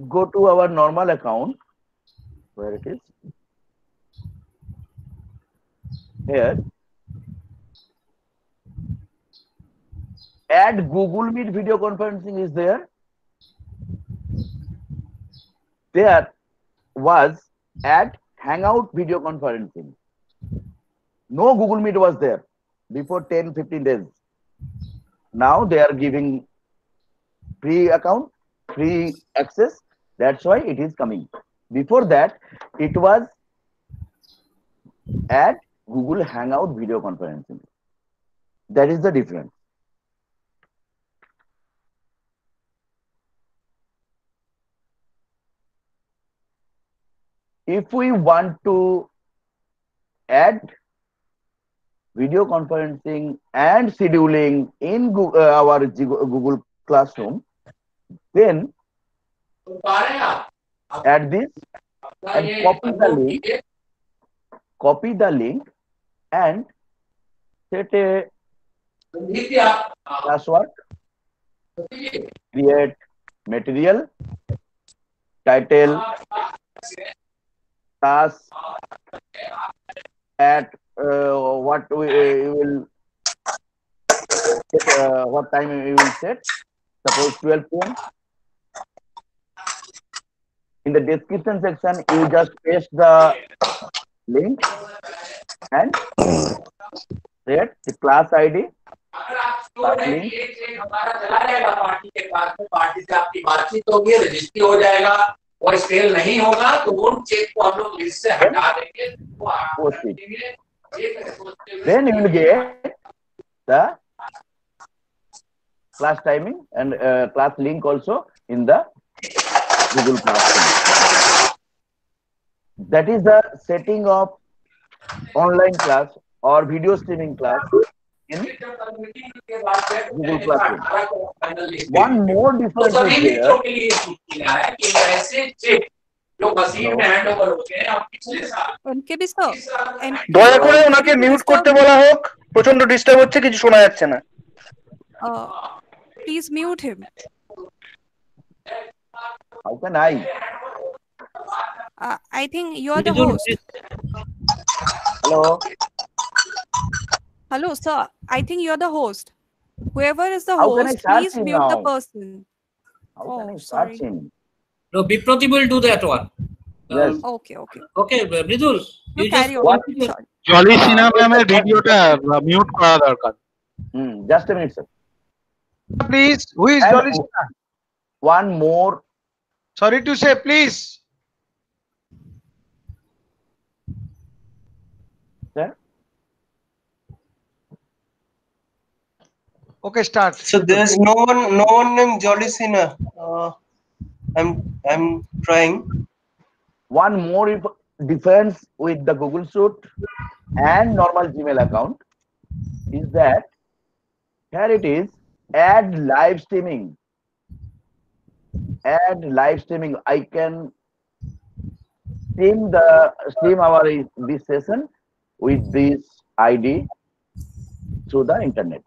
go to our normal account, where it is, here, add Google Meet video conferencing is there. There was at Hangout video conferencing. No Google Meet was there before 10 15 days. Now they are giving free account, free access. That's why it is coming. Before that, it was at Google Hangout video conferencing. That is the difference. If we want to add video conferencing and scheduling in Google, uh, our Google Classroom, then add this and copy the link, copy the link and set a classwork, create material, title, task, at uh, what we uh, will uh, what time we will set suppose 12 pm. In the description section, you just paste the link and set the class ID, class हमारा चला जाएगा party के बाद में party से आपकी बातचीत होगी रजिस्ट्री हो जाएगा और स्टेल नहीं होगा तो उन चेक को हम लोग लिस्ट से हटा देंगे वो then you will get the class timing and class link also in the Google class that is the setting of online class और video streaming class in Google classroom one more difference is there there. के लिए सूचना है कि ऐसे check जो machine में hand over होते हैं आप पिछले साल उनके भी सर দয়া করে ওনাকে মিউট করতে বলা হোক প্রচন্ড ডিস্টার্ব হচ্ছে কিছু শোনা যাচ্ছে না please mute him How can I? I think you are the host. Hello. Hello, sir. I think you're the host. Whoever is the How can I host, search please him mute the now? person. How oh, can I sorry. search him? No, Biprati will do that one. Yes. Okay, okay. Okay, Mridul, No, you carry just on. continue. Jolly Sinha ম্যামের ভিডিওটা mute করা দরকার Hmm, just a minute, sir. Please, who is And Jolly Sinha? One more. Sorry to say, please. Okay, start. So there's no one, no one named Jolly Sinha. Uh, I'm, I'm trying. One more difference with the Google Suite and normal Gmail account is that here it is add live streaming. Add live streaming. I can stream the stream our this session with this ID through the internet.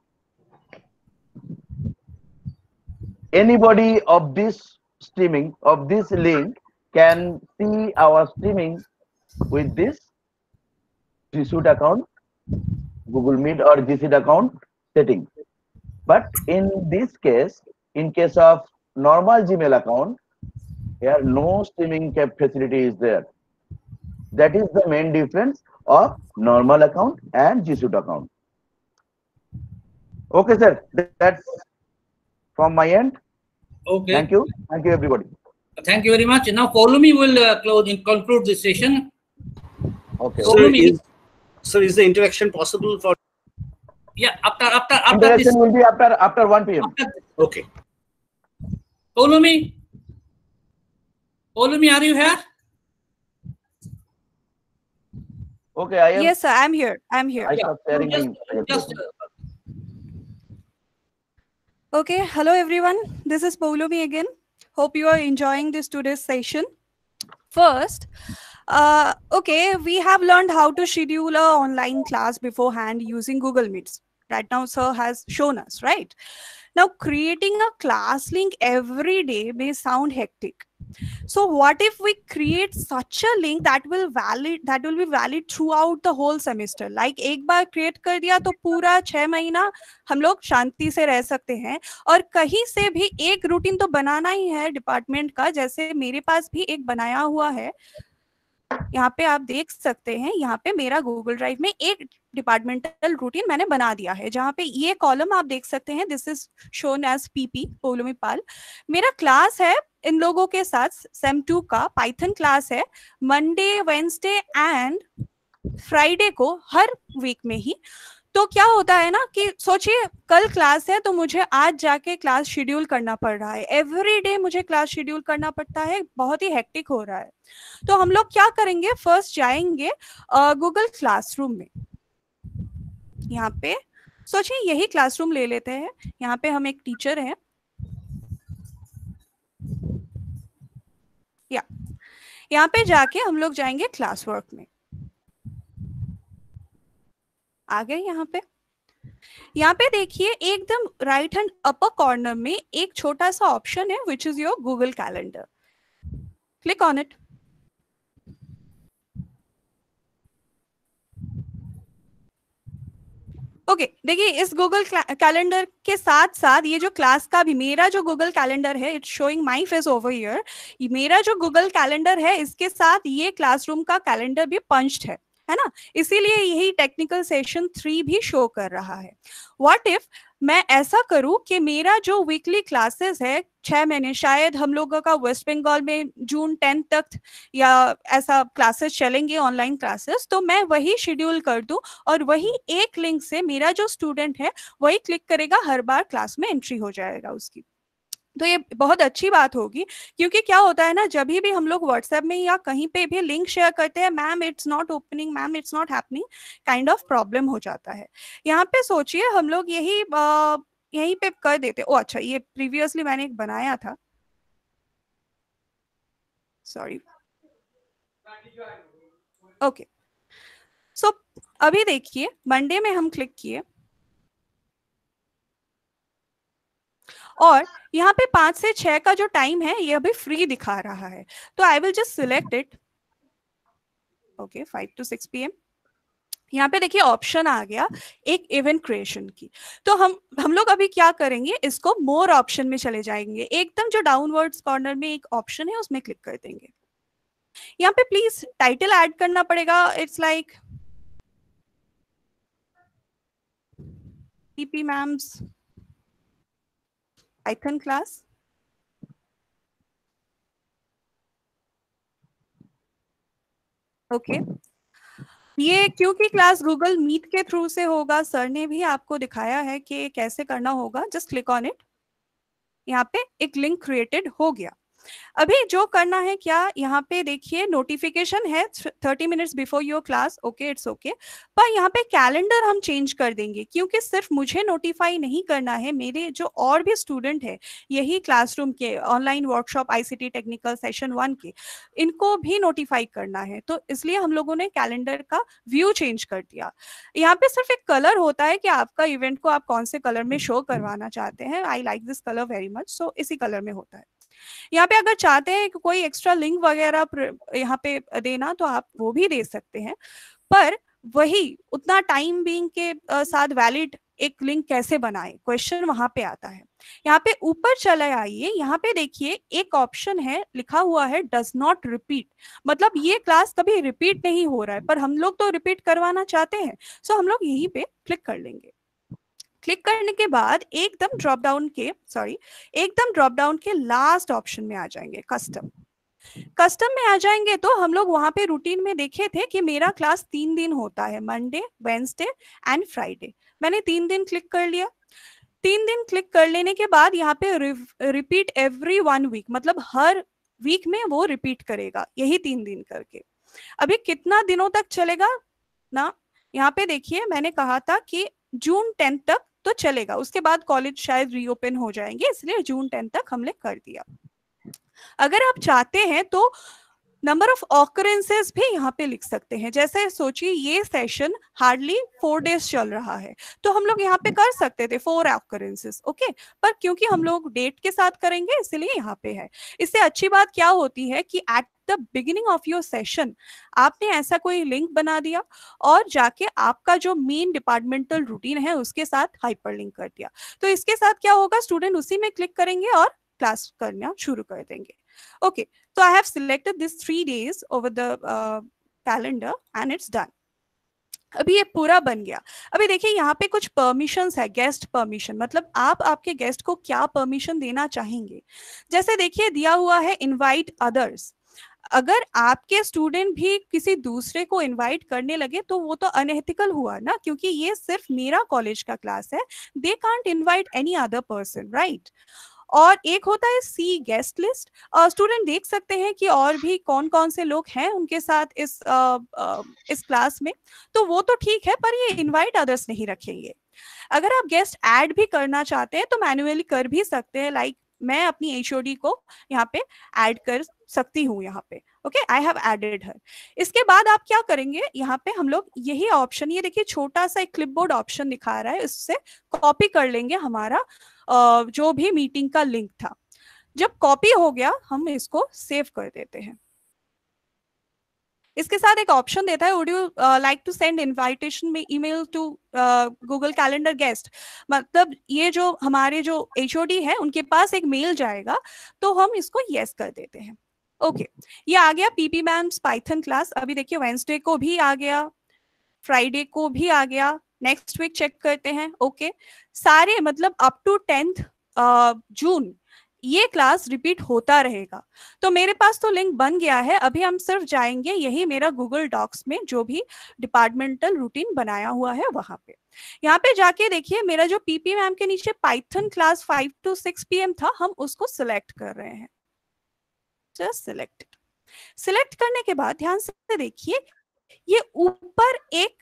Anybody of this streaming of this link can see our streaming with this G Suite account, Google Meet or G Suite account setting. But in this case, in case of normal Gmail account, here no streaming cap facility is there. That is the main difference of normal account and G Suite account. Okay, sir. That's from my end. Okay. Thank you. Thank you, everybody. Thank you very much. Now, Paulumi will uh, close and conclude this session. Okay. Sir, Paulumi, is, sir, is the interaction possible for? yeah, after after after this. Interaction will be after after 1 p.m. Okay. Paulumi, Paulumi, are you here? Okay, I am. Yes, sir. I'm here. I'm here. I stop sharing Just, my just Okay, hello everyone. This is Paulumi again. Hope you are enjoying this today's session. First, uh, okay, we have learned how to schedule a online class beforehand using Google Meets. Right now, sir has shown us, right? Now, creating a class link every day may sound hectic. So, what if we create such a link that will valid that will be valid throughout the whole semester? Like एक बार create कर दिया तो पूरा छह महीना हम लोग शांति से रह सकते हैं और कहीं से भी एक रूटीन तो बनाना ही है डिपार्टमेंट का जैसे मेरे पास भी एक बनाया हुआ है यहाँ पे आप देख सकते हैं, यहाँ पे मेरा गूगल ड्राइव में एक डिपार्टमेंटल रूटीन मैंने बना दिया है, जहाँ पे ये कॉलम आप देख सकते हैं this is shown as PP Polomi Pal मेरा क्लास है इन लोगों के साथ सेम टू का पाइथन क्लास है मंडे वेंसडे एंड फ्राइडे को हर वीक में ही तो क्या होता है ना कि सोचिए, कल क्लास है तो मुझे आज जाके क्लास शेड्यूल करना पड़ रहा है। एवरी डे मुझे क्लास शेड्यूल करना पड़ता है, बहुत ही हेक्टिक हो रहा है। तो हम लोग क्या करेंगे, फ़र्स्ट जाएँगे गूगल क्लासरूम में। यहाँ पे, सोचिए, यही क्लासरूम ले लेते हैं। यहाँ पे हम एक टीचर हैं। या, यहाँ पे जाके हम लोग जाएँगे क्लास वर्क में। आ गए यहाँ पे। यहाँ पे देखिए एकदम राइट हैंड अपर कॉर्नर में एक छोटा सा ऑप्शन है which is your Google calendar click on it okay okay, देखिए इस गूगल कैलेंडर के साथ साथ ये जो क्लास का भी मेरा जो गूगल कैलेंडर है it's showing my face over here मेरा जो गूगल कैलेंडर है इसके साथ ये क्लासरूम का कैलेंडर भी पंच्ड है। है ना? इसीलिए यही टेक्निकल सेशन थ्री भी शो कर रहा है। व्हाट इफ़ मैं ऐसा करूँ कि मेरा जो वीकली क्लासेस है, छह महीने, शायद हम लोगों का वेस्ट बंगाल में जून टेंथ तक या ऐसा क्लासेस चलेंगे ऑनलाइन क्लासेस तो मैं वही शेड्यूल कर दूँ और वही एक लिंक से मेरा जो स्टूडेंट है, वही क्लिक करेगा, हर बार क्लास में एंट्री हो जाएगा उसकी। तो ये बहुत अच्छी बात होगी क्योंकि क्या होता है ना जब भी हम लोग व्हाट्सएप में या कहीं पे भी लिंक शेयर करते हैं ma'am it's not opening ma'am it's not happening kind of problem हो जाता है। यहाँ पे सोचिए हम लोग यही आ, यहीं पे कर देते ओ अच्छा ये प्रीवियसली मैंने एक बनाया था। सॉरी ओके सो अभी देखिए मंडे में हम क्लिक किए। और यहाँ पे पाँच से छह का जो टाइम है, ये अभी फ्री दिखा रहा है। तो I will just select it okay five to six P M यहाँ पे देखिए ऑप्शन आ गया एक इवेंट क्रिएशन की। तो हम हम लोग अभी क्या करेंगे, इसको मोर ऑप्शन में चले जाएँगे। एकदम जो डाउनवर्ड्स कॉर्नर में एक ऑप्शन है, उसमें क्लिक कर देंगे। यहाँ पे प्लीज़ टाइटल ऐड करना पड़ेगा it's like PP ma'am's Python class. Okay okay. ये क्योंकि क्लास गूगल मीट के थ्रू से होगा सर ने भी आपको दिखाया है कि कैसे करना होगा जस्ट क्लिक ऑन इट यहाँ पे एक लिंक क्रिएटेड हो गया अभी जो करना है, क्या यहाँ पे देखिए नोटिफिकेशन है thirty minutes before your class okay it's okay पर यहाँ पे कैलेंडर हम चेंज कर देंगे, क्योंकि सिर्फ़ मुझे नोटिफाई नहीं करना है, मेरे जो और भी स्टूडेंट है, यही क्लासरूम के online workshop ICT technical session one के, इनको भी नोटिफाई करना है। तो इसलिए हम लोगों ने कैलेंडर का व्यू चेंज कर दिया। यहाँ पे सिर्फ़ एक कलर होता है कि आपका इवेंट को आप कौन से कलर में शो करवाना चाहते हैं I like this colour very much so इसी कलर में होता है। यहाँ पे अगर चाहते हैं कि कोई एक्स्ट्रा लिंक वगैरह यहाँ पे देना तो आप वो भी दे सकते हैं। पर वही उतना टाइम बीइंग के साथ वैलिड एक लिंक कैसे बनाए? क्वेश्चन वहाँ पे आता है। यहाँ पे ऊपर चले आइए। यहाँ पे देखिए, एक ऑप्शन है, लिखा हुआ है डज नॉट रिपीट मतलब ये क्लास कभी रिपीट नहीं हो रहा है, पर हम लोग तो रिपीट करवाना चाहते हैं। सो हम लोग यहीं पे क्लिक कर लेंगे। क्लिक करने के बाद एकदम ड्रॉप डाउन के सॉरी एकदम ड्रॉप डाउन के लास्ट ऑप्शन में आ जाएँगे कस्टम कस्टम में आ जाएँगे तो हम लोग वहाँ पे रूटीन में देखे थे कि मेरा क्लास तीन दिन होता है मंडे वेंसडे एंड फ्राइडे मैंने तीन दिन क्लिक कर लिया। तीन दिन क्लिक कर लेने के बाद यहाँ पे रिपीट एवरी वन वीक मतलब हर वीक में वो रिपीट करेगा, यही तीन दिन करके। अभी कितना दिनों तक चलेगा ना? यहाँ पे देखिए मैंने कहा था कि जून टेंथ तक तो चलेगा। उसके बाद कॉलेज शायद रीओपन हो जाएँगे, इसलिए जून टेंथ तक हमने कर दिया। अगर आप चाहते हैं तो नंबर ऑफ़ ऑकरेंसेस भी यहाँ पे लिख सकते हैं। जैसे सोचिए ये सेशन हार्डली फोर डेज़ चल रहा है तो हम लोग यहाँ पे कर सकते थे फोर ऑकरेंसेस, ओके? पर क्योंकि हम लोग डेट के साथ करेंगे, इसलिए यहाँ पे है। इससे अच्छी बात क्या होती है कि at the beginning of your session आपने ऐसा कोई लिंक बना दिया और जाके आपका जो मेन डिपार्टमेंटल रूटीन है उसके साथ हाइपर लिंक कर दिया। तो इसके साथ क्या होगा स्टूडेंट उसी में क्लिक करेंगे और क्लास करना शुरू कर देंगे। Okay so i have selected these three days over the uh, calendar and it's done. अभी ये पूरा बन गया। अभी देखिए यहाँ पे कुछ परमिशंस है गेस्ट परमिशन मतलब आप आपके गेस्ट को क्या परमिशन देना चाहेंगे? जैसे देखिए दिया हुआ है इनवाइट अदर्स अगर आपके स्टूडेंट भी किसी दूसरे को इनवाइट करने लगे तो वो तो अनएथिकल हुआ ना क्योंकि ये सिर्फ़ मेरा कॉलेज का क्लास है। They can't invite any other person right और एक होता है सी गेस्ट लिस्ट। स्टूडेंट देख सकते हैं कि और भी कौन कौन से लोग हैं उनके साथ इस आ, आ, इस क्लास में। तो वो तो ठीक है पर ये इनवाइट अदर्स नहीं रखेंगे। अगर आप गेस्ट ऐड भी करना चाहते हैं तो मैन्युअली कर भी सकते हैं। लाइक मैं अपनी एच को यहाँ पे ऐड कर सकती हूँ यहाँ पे। Okay? I have added her इसके बाद आप क्या करेंगे? यहाँ पे हम लोग यही ऑप्शन ये देखिए छोटा सा एक क्लिपबोर्ड ऑप्शन दिखा रहा है इससे कॉपी कर लेंगे हमारा जो भी मीटिंग का लिंक था। जब कॉपी हो गया, हम इसको सेव कर देते हैं। इसके साथ एक ऑप्शन देता है would you like to send invitation में email to Google calendar guest मतलब ये जो हमारे जो एचओडी है, उनके पास एक मेल जाएगा तो हम इसको यस yes कर देते हैं। Okay okay. ये आ गया पीपी मैम्स पाइथन क्लास अभी देखिए वेंसडे को भी आ गया फ्राइडे को भी आ गया नेक्स्ट वीक चेक करते हैं ओके okay. सारे मतलब अप टू टेंथ जून ये क्लास रिपीट होता रहेगा। तो मेरे पास तो लिंक बन गया है, अभी हम सिर्फ़ जाएँगे यही मेरा गूगल डॉक्स में जो भी डिपार्टमेंटल रूटीन बनाया हुआ है वहाँ पे। यहाँ पे जाके देखिए, मेरा जो पीपी मैम के नीचे Python class five to six P था, हम उसको सिलेक्ट कर रहे हैं। जस्ट सिलेक्ट सिलेक्ट करने के बाद ध्यान से देखिए, ये ऊपर एक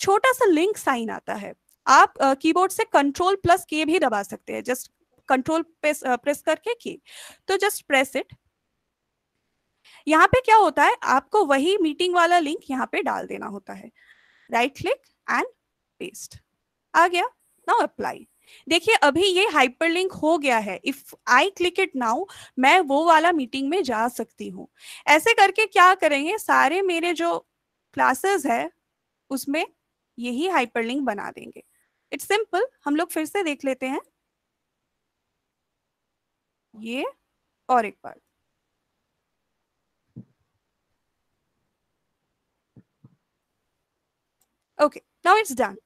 छोटा सा लिंक साइन आता है। आप कीबोर्ड से कंट्रोल प्लस के भी दबा सकते हैं। जस्ट कंट्रोल प्रेस करके की तो जस्ट प्रेस इट यहाँ पे क्या होता है? आपको वही मीटिंग वाला लिंक यहाँ पे डाल देना होता है। राइट क्लिक एंड पेस्ट आ गया। नाउ अप्लाई देखिए, अभी ये हाइपरलिंक हो गया है। If I click it now मैं वो वाला मीटिंग में जा सकती हूँ। ऐसे करके क्या करेंगे? सारे मेरे जो क्लासेस है, उसमें यही हाइपरलिंक बना देंगे। इट्स सिंपल हम लोग फिर से देख लेते हैं। ये और एक बार। Okay now it's done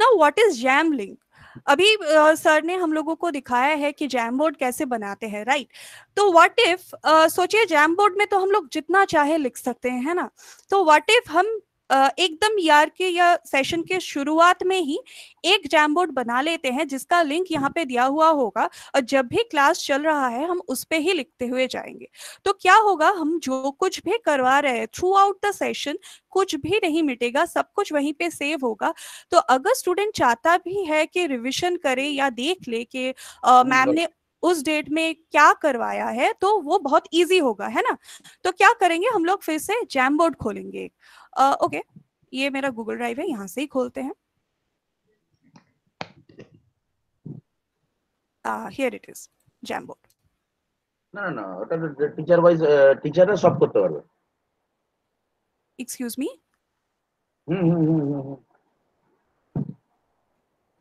now what is jam link अभी सर uh, ने हम लोगों को दिखाया है कि जैम बोर्ड कैसे बनाते हैं राइट तो व्हाट इफ़ सोचिए जैम बोर्ड में तो हम लोग जितना चाहे लिख सकते हैं है ना? तो व्हाट इफ़ हम एकदम यार के या सेशन के शुरुआत में ही एक जैम बोर्ड बना लेते हैं जिसका लिंक यहाँ पे दिया हुआ होगा। और जब भी क्लास चल रहा है हम उस पे ही लिखते हुए जाएँगे। तो क्या होगा हम जो कुछ भी करवा रहे हैं थ्रू आउट द सेशन कुछ भी नहीं मिटेगा सब कुछ वहीं पे सेव होगा। तो अगर स्टूडेंट चाहता भी है कि रिविजन करे या देख ले कि मैम ने उस डेट में क्या करवाया है तो वो बहुत इजी होगा है ना? तो क्या करेंगे हम लोग फिर से जैम बोर्ड खोलेंगे ओके uh, ये मेरा गूगल ड्राइव है यहाँ से ही खोलते हैं here it is Jamboard না না ওটা টিচার ওয়াইজ টিচাররা সব করতে পারবে excuse me hmm hmm hmm hmm হুম।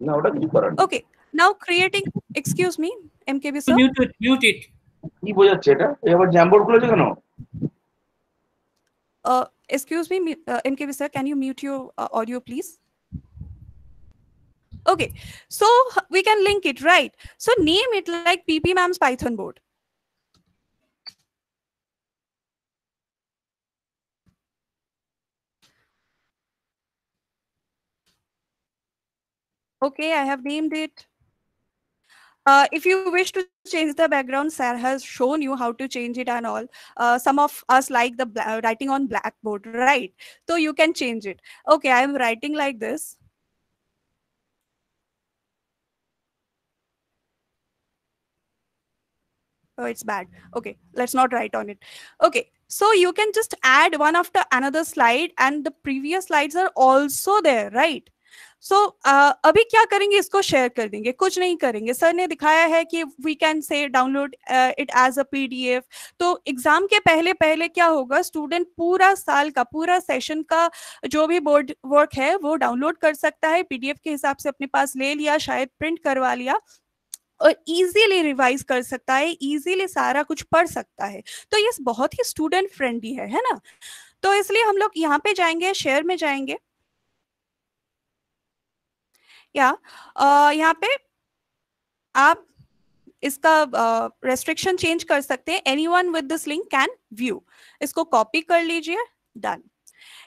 না ওটা কিছু করার নেই। Okay now creating excuse me MKB sir Mute it, mute it. কি বোঝাচ্ছে এটা এই আবার জ্যামবোর্ড খুলেছে কেন Uh, excuse me, uh, MKB sir, can you mute your uh, audio, please? Okay, so we can link it, right? So name it like PP Mam's Python board. Okay, I have named it. Uh, if you wish to change the background, sir has shown you how to change it and all. Uh, some of us like the writing on blackboard, right? So you can change it. Okay, I am writing like this. Oh, it's bad. Okay, let's not write on it. Okay, so you can just add one after another slide, and the previous slides are also there, right? So so, uh, अभी क्या करेंगे इसको share कर देंगे। कुछ नहीं करेंगे। Sir ने दिखाया है कि we can say download it as a PDF तो एग्ज़ाम के पहले पहले क्या होगा? स्टूडेंट पूरा साल का पूरा सेशन का जो भी बोर्ड वर्क है वो डाउनलोड कर सकता है। पीडीएफ के हिसाब से अपने पास ले लिया शायद प्रिंट करवा लिया और इजीली रिवाइज कर सकता है इजीली सारा कुछ पढ़ सकता है। तो ये बहुत ही स्टूडेंट फ्रेंडली है है ना? तो इसलिए हम लोग यहाँ पे जाएँगे शेयर में जाएँगे। या यहाँ पे आप इसका रेस्ट्रिक्शन uh, चेंज कर सकते हैं। Anyone with this link can view इसको कॉपी कर लीजिए। डन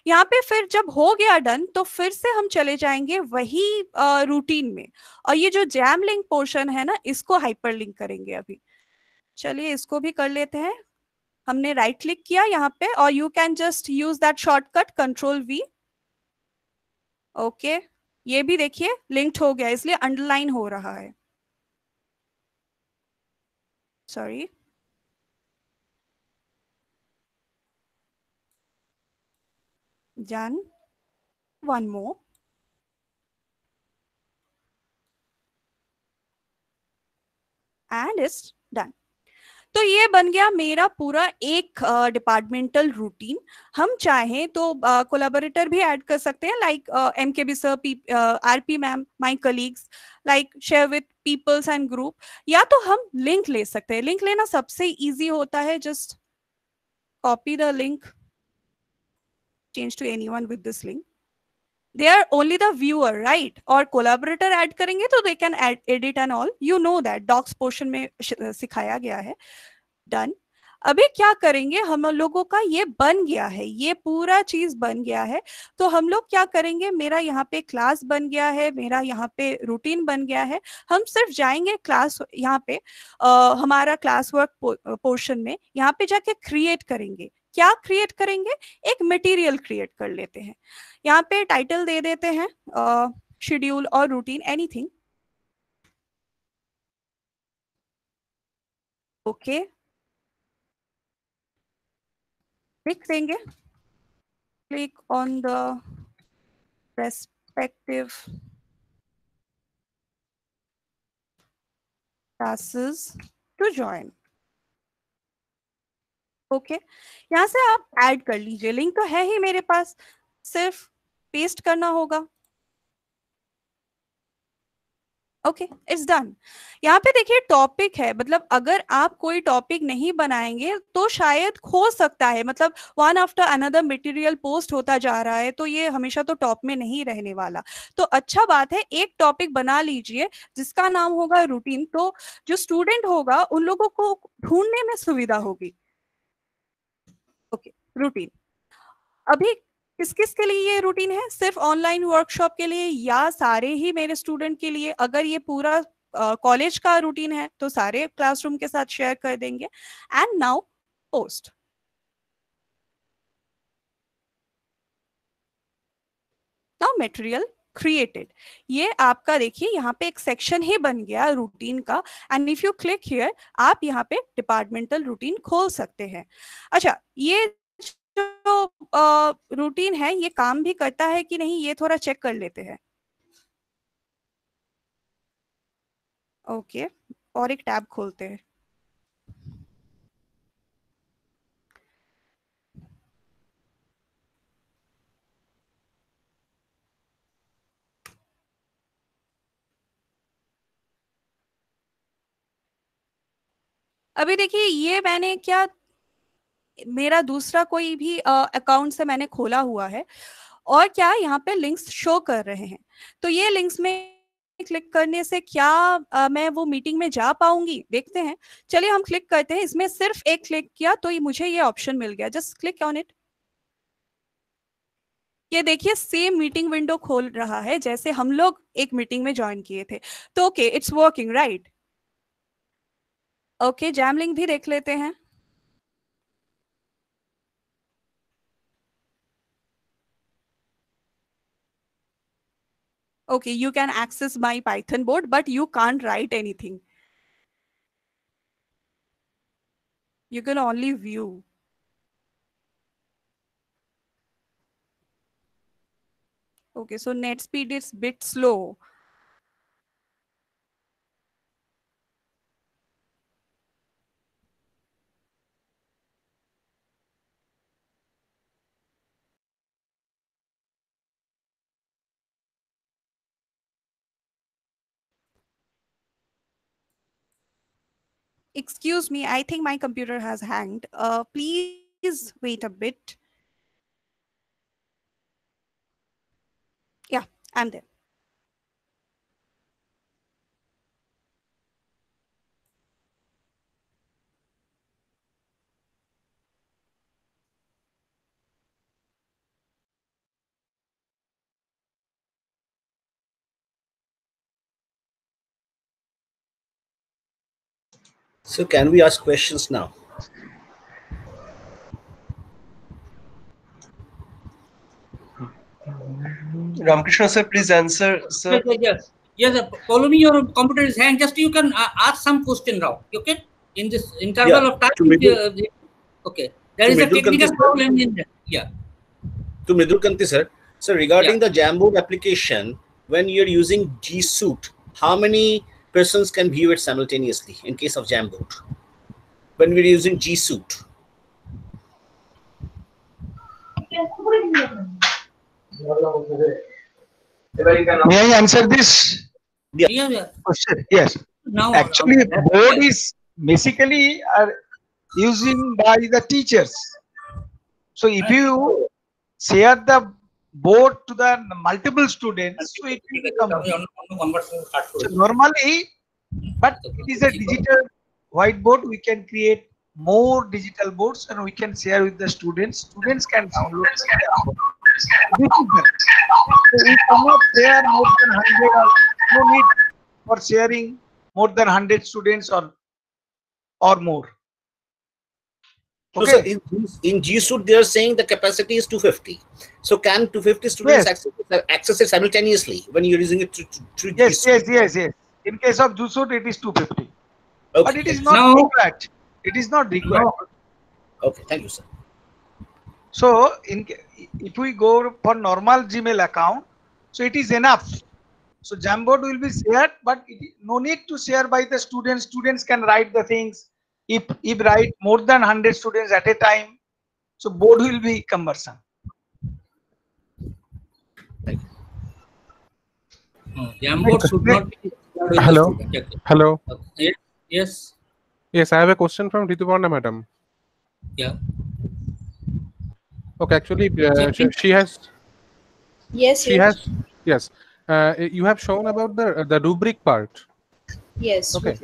यहाँ पे फिर जब हो गया डन तो फिर से हम चले जाएँगे वही रूटीन में। और ये जो जैम लिंक पोर्शन है ना इसको हाइपर लिंक करेंगे अभी। चलिए इसको भी कर लेते हैं। हमने राइट क्लिक किया यहाँ पे और you can just use that shortcut control V okay ये भी देखिए लिंक्ड हो गया, इसलिए अंडरलाइन हो रहा है। Sorry done. One more. And it's done. तो ये बन गया मेरा पूरा एक डिपार्टमेंटल uh, रूटीन हम चाहें तो कोलाबोरेटर uh, भी ऐड कर सकते हैं like M K B sir R P ma'am my colleagues like share with peoples and group या तो हम लिंक ले सकते हैं। लिंक लेना सबसे ईजी होता है just copy the link change to anyone with this link they are only the viewer right? और collaborator ऐड करेंगे तो they can add edit and all. You know that. Docs portion में सिखाया गया है done. अभी क्या करेंगे हम लोगों का ये बन गया है ये पूरा चीज़ बन गया है तो हम लोग क्या करेंगे मेरा यहाँ पे क्लास बन गया है मेरा यहाँ पे रूटीन बन गया है हम सिर्फ़ जाएँगे क्लास यहाँ पे आ, हमारा क्लास वर्क पोर्शन में यहाँ पे जाके क्रिएट करेंगे क्या क्रिएट करेंगे एक मटेरियल क्रिएट कर लेते हैं यहाँ पे टाइटल दे देते हैं शेड्यूल और रूटीन एनीथिंग ओके लिख देंगे। Click on the respective classes to join. Okay okay. यहाँ से आप ऐड कर लीजिए। लिंक तो है ही मेरे पास। सिर्फ़ पेस्ट करना होगा। ओके इट्स डन यहाँ पे देखिए टॉपिक है मतलब अगर आप कोई टॉपिक नहीं बनाएँगे तो शायद हो सकता है मतलब one after another material post होता जा रहा है तो ये हमेशा तो टॉप में नहीं रहने वाला। तो अच्छा बात है, एक टॉपिक बना लीजिए, जिसका नाम होगा रूटीन तो जो स्टूडेंट होगा, उन लोगों को ढूँढने में सुविधा होगी। ओके रूटीन अभी किस किस के लिए ये रूटीन है? सिर्फ़ ऑनलाइन वर्कशॉप के लिए या सारे ही मेरे स्टूडेंट के लिए? अगर ये पूरा कॉलेज uh, का रूटीन है तो सारे क्लासरूम के साथ शेयर कर देंगे। And now post now material created ये आपका देखिए यहाँ पे एक सेक्शन ही बन गया रूटीन का। And if you click here आप यहाँ पे डिपार्टमेंटल रूटीन खोल सकते हैं। अच्छा ये जो रूटीन है, ये काम भी करता है कि नहीं, ये थोड़ा चेक कर लेते हैं। ओके और एक टैब खोलते हैं। अभी देखिए, ये मैंने क्या मेरा दूसरा कोई भी अकाउंट से मैंने खोला हुआ है और क्या यहाँ पे लिंक्स शो कर रहे हैं। तो ये लिंक्स में क्लिक करने से क्या आ, मैं वो मीटिंग में जा पाऊँगी? देखते हैं। चलिए हम क्लिक करते हैं। इसमें सिर्फ़ एक क्लिक किया तो ये मुझे ये ऑप्शन मिल गया। जस्ट क्लिक ऑन इट ये देखिए सेम मीटिंग विंडो खोल रहा है जैसे हम लोग एक मीटिंग में ज्वाइन किए थे। तो okay it's working right okay jam link भी देख लेते हैं। Okay you can access my python board but you can't write anything. You can only view. Okay so net speed is bit slow excuse me i think my computer has hanged. Uh, please wait a bit. Yeah i'm there So can we ask questions now? Ramakrishna sir, please answer. Sir. Yes, yes, yes. yes Paulami, your computer is hanged. Just you can uh, ask some question now. Okay, in this interval Yeah, of time. to uh, okay, there is a technical problem in there. Yeah. To Mridul Kanti sir. So regarding the Jamboard application, when you're using G Suite, how many persons can view it simultaneously in case of Jamboard? when we're using G Suite? May I answer this Yeah, yeah. question? Yes. Now, Actually, board is basically are using by the teachers. So if you share the board to the multiple students, so it will become so normally, but it is a digital whiteboard. We can create more digital boards and we can share with the students. Students can download. So we cannot share more than hundred or no need for sharing more than hundred students or or more. So, sir, in, in G Suite, they are saying the capacity is 250. So can 250 students Yes. access, access it simultaneously when you're using it through, through G Yes, Suite? yes, yes, yes. In case of G Suite, it is 250. But it is not Now- required. It is not required. Okay, thank you, sir. So, in if we go for normal Gmail account, so it is enough. So Jamboard will be shared, but it, no need to share by the students. Students can write the things. If if write more than hundred students at a time, so board will be cumbersome. Jamboard should not be. shared with the Hello. Hello. Yes. Yes. Yes, I have a question from Rituparna madam. Yeah. Okay, actually, uh, she, she has Yes, she yes. has yes. Uh, you have shown about the the rubric part Yes. Okay.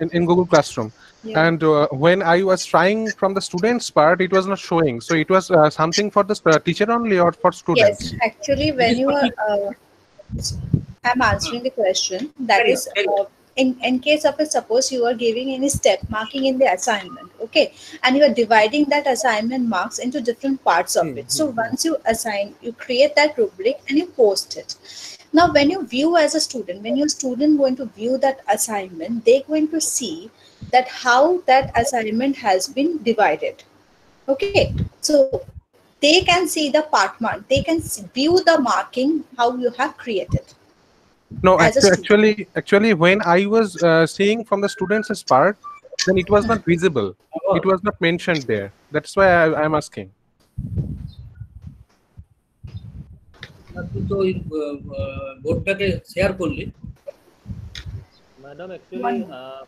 in, in Google Classroom, Yeah. and uh, when I was trying from the students part, it was not showing. So it was uh, something for the teacher only or for students. Yes, actually, when you are, uh, I'm answering the question. That Carry is, on, carry uh, in in case of a suppose you are giving any step marking in the assignment, okay, and you are dividing that assignment marks into different parts of it. So once you assign, you create that rubric and you post it. Now, when you view as a student, when your student going to view that assignment, they're going to see that how that assignment has been divided. Okay, so they can see the part mark. They can s- view the marking how you have created. No, As a actu- student. actually, actually, when I was uh, seeing from the students' part, then it was not visible. It was not mentioned there. That's why I am asking তুই তো ওই বোর্ডটাকে share করলি Madam, actually, uh,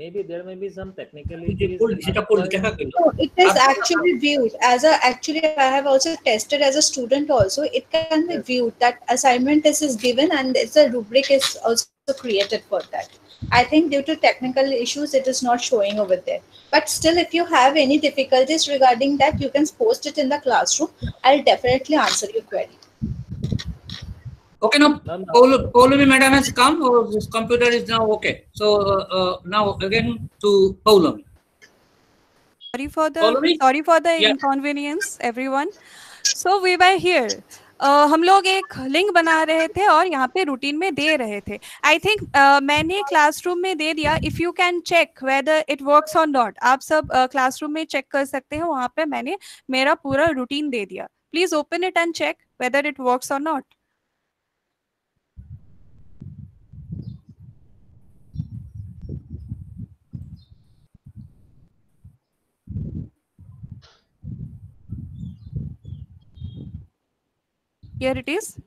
maybe there may be some technical তুই যে issues. করলি সেটা করলি দেখা গেল No, it is actually viewed as a actually I have also tested as a student also. It can be viewed that assignment is, is given and it's a rubric is also created for that. I think due to technical issues, it is not showing over there. But still, if you have any difficulties regarding that, you can post it in the classroom. I'll definitely answer your query. Okay, now Paul- Paulami madam has come. Or this computer is now okay. So uh, uh, now again to Paulami. Sorry for the Paulami? sorry for the Yeah. inconvenience, everyone. So we were here. Uh, हम लोग एक link बना रहे थे और यहाँ पे routine में दे रहे थे आई थिंक uh, मैंने क्लासरूम में दे दिया if you can check whether it works or not आप सब क्लासरूम uh, में चेक कर सकते हैं वहाँ पे मैंने मेरा पूरा रूटीन दे दिया please open it and check whether it works or not here it is.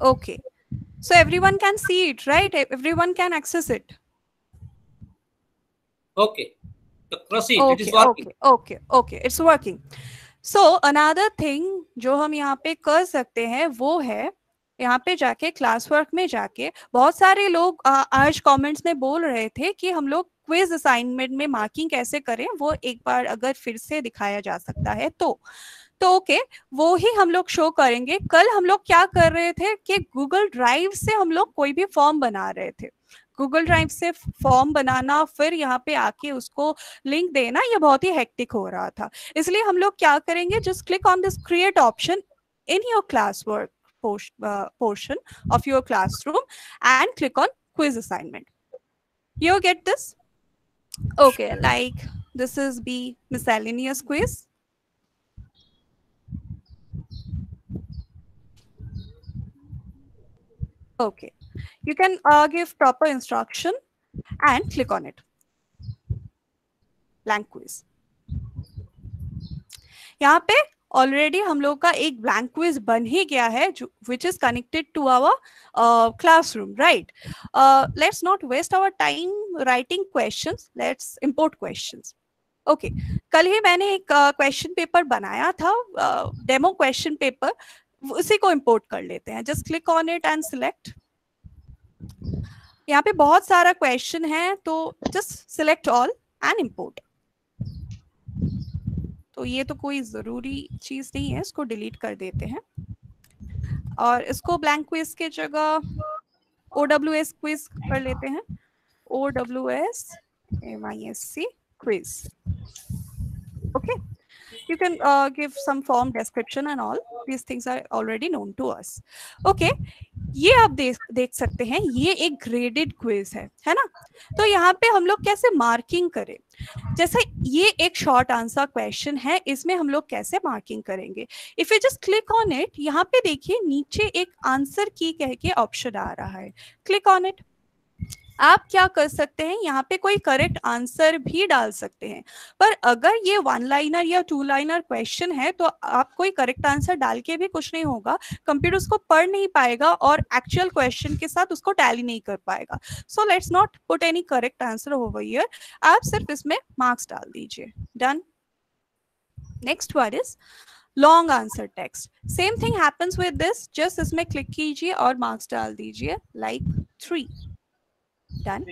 Okay. So everyone can see it right? E, everyone can access it. Okay. जो हम यहाँ पे कर सकते हैं वो है यहाँ पे जाके क्लास वर्क में जाके बहुत सारे लोग आ, आज कॉमेंट्स में बोल रहे थे कि हम लोग क्विज असाइनमेंट में मार्किंग कैसे करें वो एक बार अगर फिर से दिखाया जा सकता है तो तो ओके वो ही हम लोग शो करेंगे कल हम लोग क्या कर रहे थे कि गूगल ड्राइव से हम लोग कोई भी फॉर्म बना रहे थे गूगल ड्राइव से फॉर्म बनाना फिर यहाँ पे आके उसको लिंक देना ये बहुत ही हेक्टिक हो रहा था इसलिए हम लोग क्या करेंगे just click on this create option in your class work portion of your classroom and click on quiz assignment. You get this? Okay, like this is B miscellaneous quiz. Okay, you can uh, give proper instruction and click on it. Blank quiz. यहाँ पे already हम लोग का एक blank quiz बन ही गया है which is connected to our classroom right let's not waste our time writing questions let's import questions okay कल ही मैंने एक क्वेश्चन uh, पेपर बनाया था डेमो क्वेश्चन पेपर उसी को इंपोर्ट कर लेते हैं। Just click on it and select यहाँ पे बहुत सारा क्वेश्चन है तो just select all and import तो ये तो कोई ज़रूरी चीज़ नहीं है, इसको डिलीट कर देते हैं। और इसको ब्लैंक क्विज के जगह ओ डब्ल्यू एस क्विज कर लेते हैं। O W S M I S C quiz okay? You can uh, give some form description and all. These things are already known to us. Okay? ये आप देख देख सकते हैं ये एक ग्रेडेड क्विज है है ना? तो यहाँ पे हम लोग कैसे मार्किंग करें? जैसे ये एक शॉर्ट आंसर क्वेश्चन है इसमें हम लोग कैसे मार्किंग करेंगे? If you just click on it यहाँ पे देखिए नीचे एक आंसर की कह के ऑप्शन आ रहा है. क्लिक ऑन इट आप क्या कर सकते हैं, यहाँ पे कोई करेक्ट आंसर भी डाल सकते हैं। पर अगर ये वन लाइनर या टू लाइनर क्वेश्चन है तो आप कोई करेक्ट आंसर डाल के भी कुछ नहीं होगा कंप्यूटर उसको पढ़ नहीं पाएगा और एक्चुअल क्वेश्चन के साथ उसको टैली नहीं कर पाएगा। So let's not put any correct answer over here आप सिर्फ़ इसमें मार्क्स डाल दीजिए। Done next word is long answer text same thing happens with this just इसमें क्लिक कीजिए और मार्क्स डाल दीजिए like three done.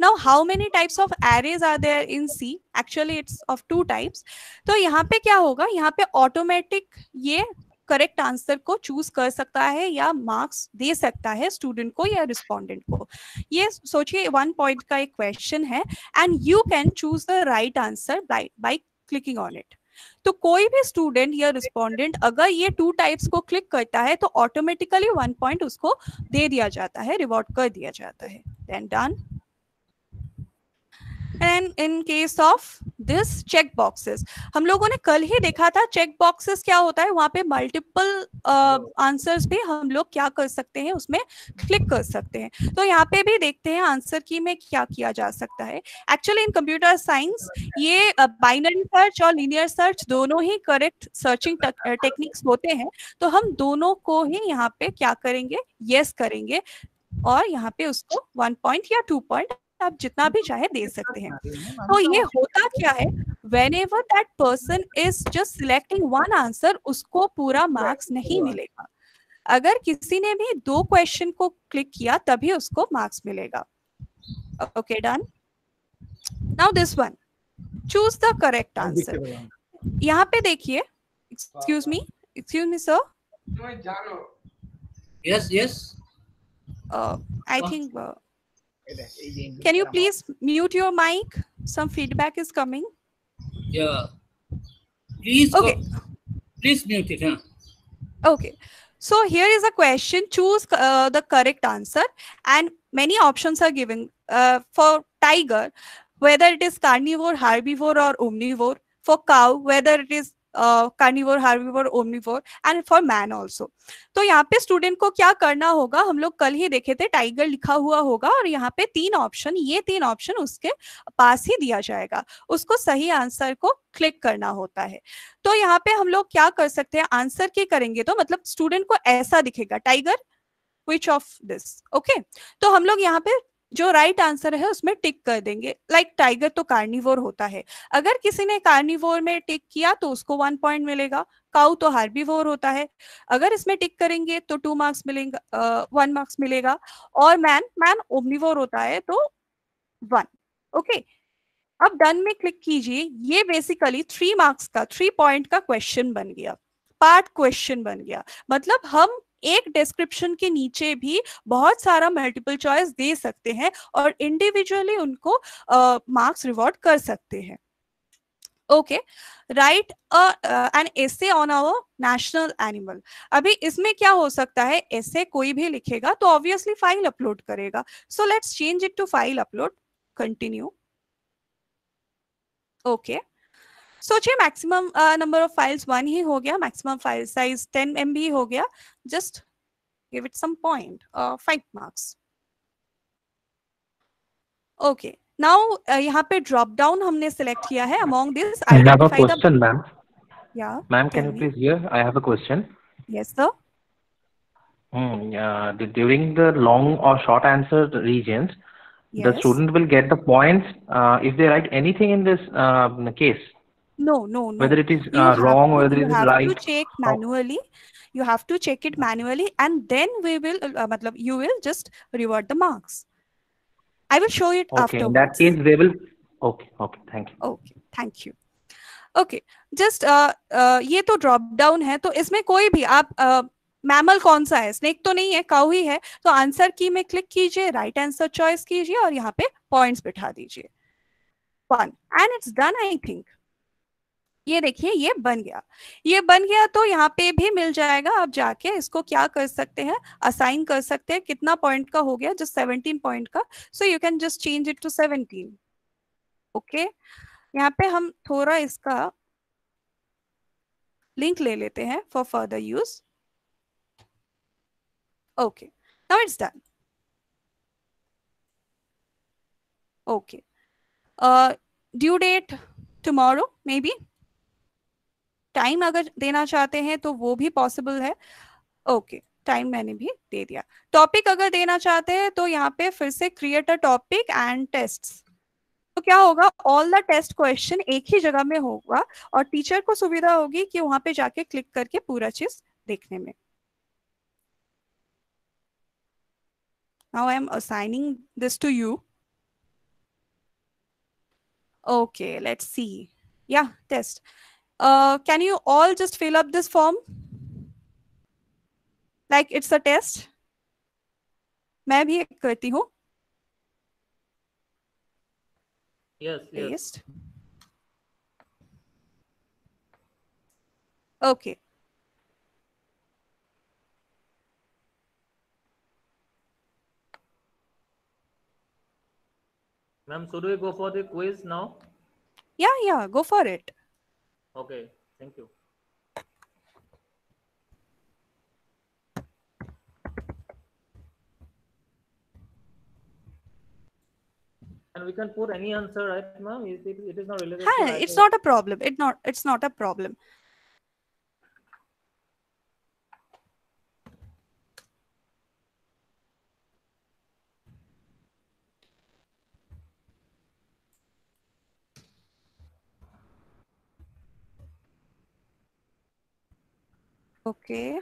Now how many types of arrays are there in c? Actually it's of two types. तो यहाँ पे क्या होगा? यहाँ पे ऑटोमेटिक ये करेक्ट आंसर को चूज़ कर सकता है या मार्क्स दे सकता है स्टूडेंट को या रिस्पोंडेंट को। ये सोचिए वन पॉइंट का एक क्वेश्चन है and you can choose the right answer by clicking on it तो कोई भी स्टूडेंट या रिस्पोंडेंट अगर ये टू टाइप्स को क्लिक करता है तो ऑटोमेटिकली वन पॉइंट उसको दे दिया जाता है रिवॉर्ड कर दिया जाता है। Then done and in case of this check boxes हम लोगों ने कल ही देखा था चेक बॉक्सेस क्या होता है? वहाँ पे मल्टीपल आंसर्स भी हम लोग क्या कर सकते हैं? उसमें क्लिक कर सकते हैं। तो यहाँ पे भी देखते हैं आंसर की में क्या किया जा सकता है। एक्चुअली इन कंप्यूटर साइंस ये बाइनरी सर्च और लीनियर सर्च दोनों ही करेक्ट सर्चिंग टेक्निक्स होते हैं। तो हम दोनों को ही यहाँ पे क्या करेंगे? यस yes करेंगे। और यहाँ पे उसको वन पॉइंट या टू पॉइंट आप जितना भी चाहे दे सकते हैं। तो ये होता क्या है? Whenever that person is just selecting one answer उसको पूरा मार्क्स नहीं मिलेगा। अगर किसी ने भी दो क्वेश्चन को क्लिक किया तभी उसको मार्क्स मिलेगा। Okay done now this one choose the correct answer यहाँ पे देखिए। Excuse me excuse me sir yes yes I think Can you please mute your mic? Some feedback is coming. Yeah. Please. Okay. Go, please mute it. Huh? Okay. So here is a question. Choose uh, the correct answer, and many options are given uh, for tiger, whether it is carnivore, herbivore, or omnivore. For cow, whether it is carnivore herbivore omnivore and for man also तो यहाँ पे student को क्या करना होगा? हम लोग कल ही देखे थे टाइगर लिखा हुआ होगा और यहाँ पे तीन ऑप्शन ये तीन ऑप्शन उसके पास ही दिया जाएगा। उसको सही आंसर को क्लिक करना होता है। तो यहाँ पे हम लोग क्या कर सकते हैं? आंसर की करेंगे तो मतलब स्टूडेंट को ऐसा दिखेगा tiger which of this okay तो हम लोग यहाँ पे जो राइट right आंसर है, उसमें टिक कर देंगे। लाइक like टाइगर तो कार्निवोर होता है। अगर किसी ने कार्निवोर में टिक किया तो उसको वन पॉइंट मिलेगा। काउ तो हार्बीवोर होता है। अगर इसमें टिक करेंगे तो टू मार्क्स मिलेगा वन मार्क्स मिलेगा। और मैन मैन ओमनिवोर होता है तो वन ओके okay? अब डन में क्लिक कीजिए। ये बेसिकली थ्री मार्क्स का थ्री पॉइंट का क्वेश्चन बन गया। पार्ट क्वेश्चन बन गया। मतलब हम एक डिस्क्रिप्शन के नीचे भी बहुत सारा मल्टीपल चॉइस दे सकते हैं और इंडिविजुअली उनको मार्क्स रिवॉर्ड कर सकते हैं। Okay right an essay on our national animal अभी इसमें क्या हो सकता है? ऐसे कोई भी लिखेगा तो ऑब्वियसली फ़ाइल अपलोड करेगा। So let's change it to file upload continue okay सोचिए maximum number of files one ही हो गया maximum file size ten M हो गया just give it some point five marks okay now यहाँ पे drop down हमने select किया है among this during the long और short answer reason the student will get the points if they write anything in this case No, no, no. whether it is uh, wrong to- whether it is right. You have to check manually. You have to check it manually, and then we will. Uh, matlab, you will just revert the marks. I will show it Okay, in afterwards. that case, they will. Okay, okay, thank you. Okay thank you okay just ये तो drop down है तो इसमें कोई भी आप mammal कौन सा है स्नेक तो नहीं है काउ ही है तो आंसर की में क्लिक कीजिए राइट आंसर चॉइस कीजिए और यहाँ पे पॉइंट्स बिठा दीजिए one and it's done I think ये देखिए, ये बन गया। ये बन गया तो यहाँ पे भी मिल जाएगा, आप जाके इसको क्या कर सकते हैं असाइन कर सकते हैं, कितना पॉइंट का हो गया जस्ट सेवनटीन पॉइंट का so you can just change it to seventeen okay यहाँ पे हम थोड़ा इसका लिंक ले लेते हैं for further use okay now it's done okay due date tomorrow maybe time अगर देना चाहते हैं तो वो भी पॉसिबल है। Okay okay. टाइम मैंने भी दे दिया। टॉपिक अगर देना चाहते हैं तो यहाँ पे फिर से create a topic and tests. तो क्या होगा, ऑल द टेस्ट क्वेश्चन एक ही जगह में होगा और टीचर को सुविधा होगी कि वहाँ पे जाके क्लिक करके पूरा चीज़ देखने में। Now i am assigning this to you. Okay, let's see. Yeah, test. uh, can you all just fill up this form like it's a test मैं भी एक करती हूँ Yes, yes. paste. Okay. Ma'am, should we go for the quiz now? Yeah, yeah, go for it. Okay, thank you. And we can put any answer, right, ma'am? It, it, it is not related Hi, it's not a problem. It not it's not a problem. Okay.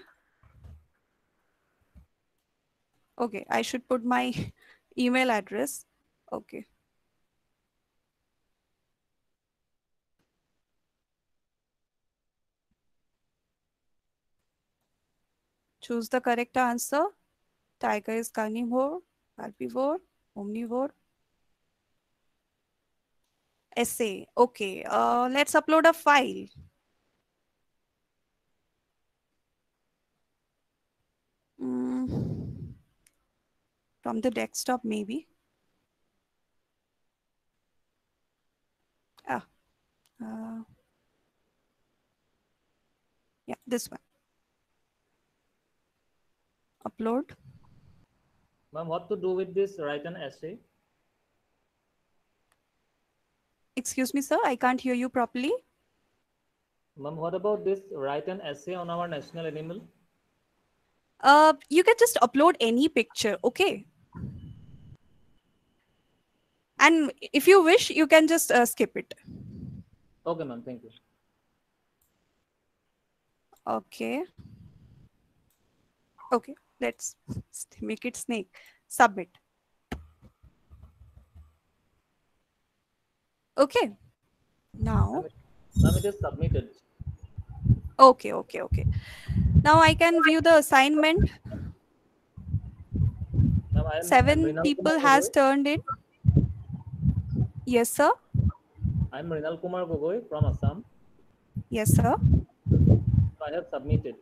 Okay, I should put my email address. Okay. Choose the correct answer. Tiger is carnivore, herbivore, omnivore. Essay. Okay. Uh, let's upload a file. Mm, from the desktop, maybe. Ah. Uh, yeah, this one. Upload. Ma'am, what to do with this write an essay? Excuse me, sir. I can't hear you properly. Ma'am, what about this write an essay on our national animal? Uh, you can just upload any picture, okay? And if you wish, you can just uh, skip it. Okay, ma'am, thank you. Okay. Okay, let's make it snake. Submit. Okay. Now, Ma'am, it is submitted. okay, okay, okay. Now I can view the assignment. Ma'am, I am Seven people has turned in. Yes, sir. I am Rinal Kumar Gogoi from Assam. Yes, sir. I have submitted.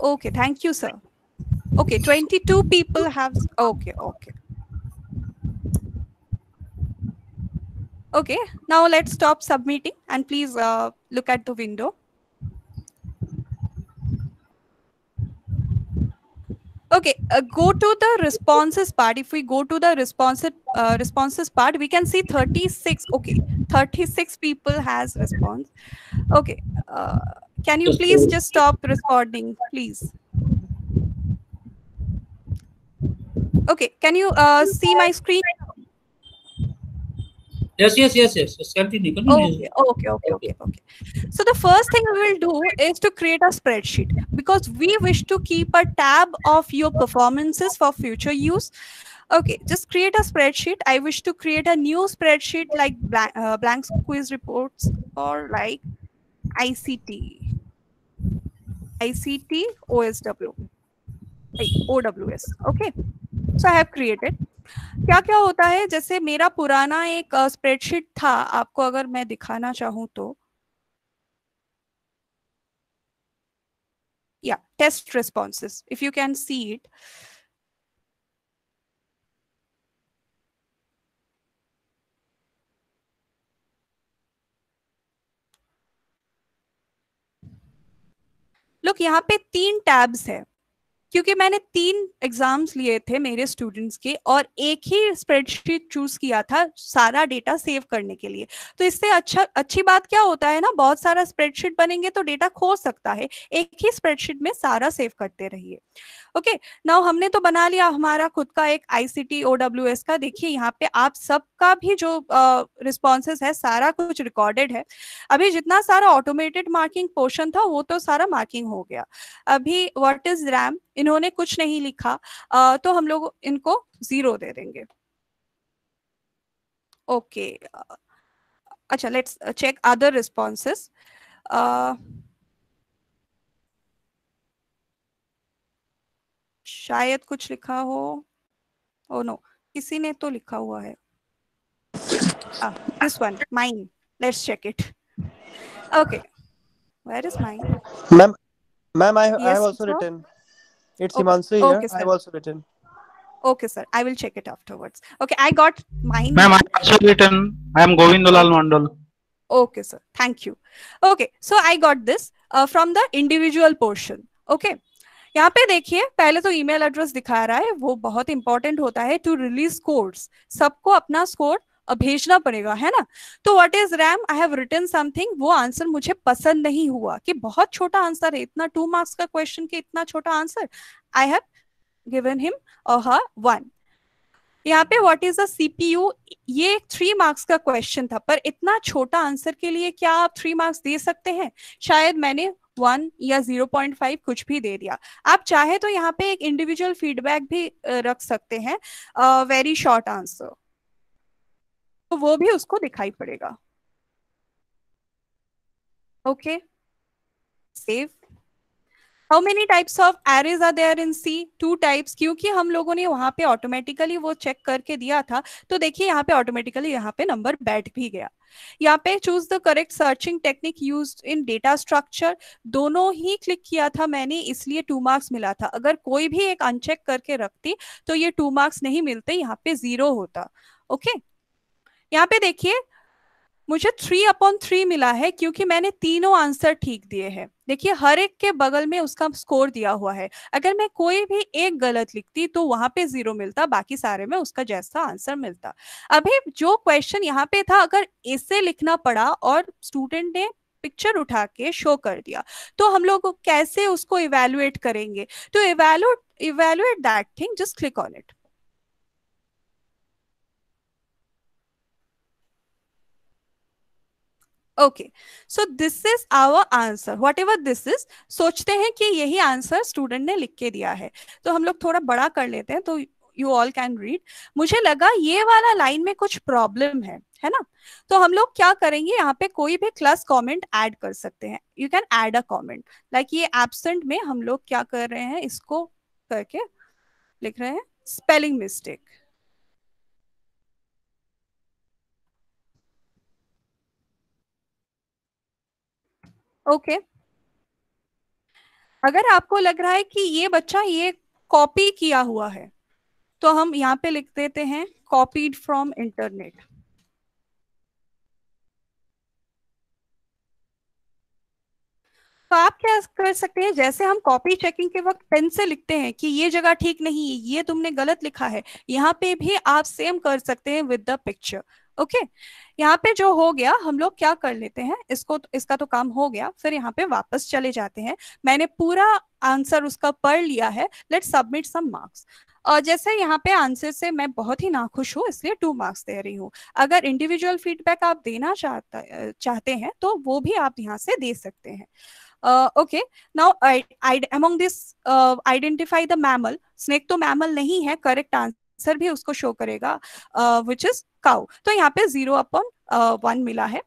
Okay, thank you, sir. Okay, 22 people have. Okay, okay. Okay, now let's stop submitting and please uh, look at the window. Okay uh, go to the responses part. If we go to the responses uh, responses part we can see 36 okay 36 people has response. Okay uh, can you please. just stop responding please? Okay can you uh, see my screen Yes, yes, yes, yes. Continue. Continue. Okay, okay, okay, okay, okay. So the first thing we will do is to create a spreadsheet because we wish to keep a tab of your performances for future use. Okay, just create a spreadsheet. I wish to create a new spreadsheet like blank, uh, blank quiz reports or like ICT, ICT OSW, OWS. Okay, so I have created. क्या क्या होता है? जैसे मेरा पुराना एक spreadsheet था, आपको अगर मैं दिखाना चाहूँ तो। या test responses if you can see it look यहाँ पे तीन टैब्स है। क्योंकि मैंने तीन एग्ज़ाम्स लिए थे मेरे स्टूडेंट्स के और एक ही स्प्रेडशीट चूज़ किया था सारा डेटा सेव करने के लिए। तो इससे अच्छा अच्छी बात क्या होता है ना, बहुत सारा स्प्रेडशीट बनेंगे तो डेटा खो सकता है। एक ही स्प्रेडशीट में सारा सेव करते रहिए। ओके नाउ हमने तो बना लिया हमारा खुद का एक आईसीटी ओडब्ल्यूएस का। देखिए, यहाँ पे आप सबका भी जो रिस्पॉन्सेस है, सारा कुछ रिकॉर्डेड है। अभी जितना सारा ऑटोमेटेड मार्किंग पोर्शन था, वो तो सारा मार्किंग हो गया। अभी व्हाट इज़ रैम इन्होंने कुछ नहीं लिखा uh, तो हम लोग इनको ज़ीरो दे देंगे ओके okay. अच्छा लेट्स चेक अदर रिस्पॉन्सेस शायद कुछ लिखा हो ओ नो किसी ने तो लिखा हुआ है this one mine let's check it okay where is mine I, I Yes, have also sir. written. It's Okay, Himanshu here. okay, I have also written. Okay, sir. I will check it afterwards. Okay, I got mine. Ma'am, I also written. I am Govindalal Mandal. Okay, sir. Thank you. Okay, so I got this uh, from the individual portion. Okay. यहाँ पे देखिए पहले तो email address दिखा रहा है वो बहुत इंपॉर्टेंट होता है टू रिलीज़ स्कोर्स सबको अपना स्कोर भेजना पड़ेगा, है ना? तो what is RAM I have written something वो आंसर मुझे पसंद नहीं हुआ कि बहुत छोटा आंसर है, इतना टू मार्क्स का क्वेश्चन के इतना छोटा answer I have given him one यहाँ पे व्हाट इज़ द सीपीयू ये थ्री मार्क्स का क्वेश्चन था, पर इतना छोटा आंसर के लिए क्या आप थ्री मार्क्स दे सकते हैं? शायद मैंने वन या ज़ीरो पॉइंट फाइव कुछ भी दे दिया। आप चाहे तो यहाँ पे एक इंडिविजुअल फीडबैक भी रख सकते हैं वेरी शॉर्ट आंसर तो वो भी उसको दिखाई पड़ेगा। Okay save how many types of arrays are there in C two types क्योंकि हम लोगों ने वहाँ पे ऑटोमेटिकली वो चेक करके दिया था। तो देखिए, यहाँ पे ऑटोमेटिकली यहाँ पे नंबर बैठ भी गया। यहाँ पे choose the correct searching technique used in data structure दोनों ही क्लिक किया था मैंने, इसलिए टू मार्क्स मिला था। अगर कोई भी एक अनचेक करके रखती तो ये टू मार्क्स नहीं मिलते, यहाँ पे ज़ीरो होता। ओके यहाँ पे देखिए, मुझे थ्री अपॉन थ्री मिला है क्योंकि मैंने तीनों आंसर ठीक दिए हैं। देखिए, हर एक के बगल में उसका स्कोर दिया हुआ है। अगर मैं कोई भी एक गलत लिखती तो वहाँ पे ज़ीरो मिलता, बाकी सारे में उसका जैसा आंसर मिलता। अभी जो क्वेश्चन यहाँ पे था, अगर इसे लिखना पड़ा और स्टूडेंट ने पिक्चर उठा के शो कर दिया तो हम लोग कैसे उसको इवेलुएट करेंगे? तो evaluate evaluate that thing just click on it okay so this is our answer whatever this is सोचते हैं कि यही आंसर स्टूडेंट ने लिख के दिया है। तो हम लोग थोड़ा बड़ा कर लेते हैं तो यू ऑल कैन रीड मुझे लगा ये वाला लाइन में कुछ प्रॉब्लम है है ना? तो हम लोग क्या करेंगे, यहाँ पे कोई भी क्लास कमेंट ऐड कर सकते हैं। You can add a comment like ये एबसेंट में हम लोग क्या कर रहे हैं, इसको करके लिख रहे हैं स्पेलिंग मिस्टेक ओके. अगर आपको लग रहा है कि ये बच्चा ये कॉपी किया हुआ है तो हम यहाँ पे लिख देते हैं, कॉपीड फ्रॉम इंटरनेट तो आप क्या कर सकते हैं, जैसे हम कॉपी चेकिंग के वक्त पेन से लिखते हैं कि ये जगह ठीक नहीं है, ये तुमने गलत लिखा है, यहाँ पे भी आप सेम कर सकते हैं विद द पिक्चर, ओके यहाँ पे जो हो गया हम लोग क्या कर लेते हैं इसको इसका तो काम हो गया फिर यहाँ पे वापस चले जाते हैं। मैंने पूरा आंसर उसका पढ़ लिया है लेट सबमिट सम मार्क्स और जैसे यहाँ पे आंसर से मैं बहुत ही नाखुश हूँ इसलिए टू मार्क्स दे रही हूँ। अगर इंडिविजुअल फीडबैक आप देना चाहता चाहते हैं तो वो भी आप यहाँ से दे सकते हैं। Okay now this uh, identify the mammal. Snake तो मैमल नहीं है correct answer भी उसको शो करेगा विच इज़ काउ तो यहाँ पे ज़ीरो अपॉन वन मिला है।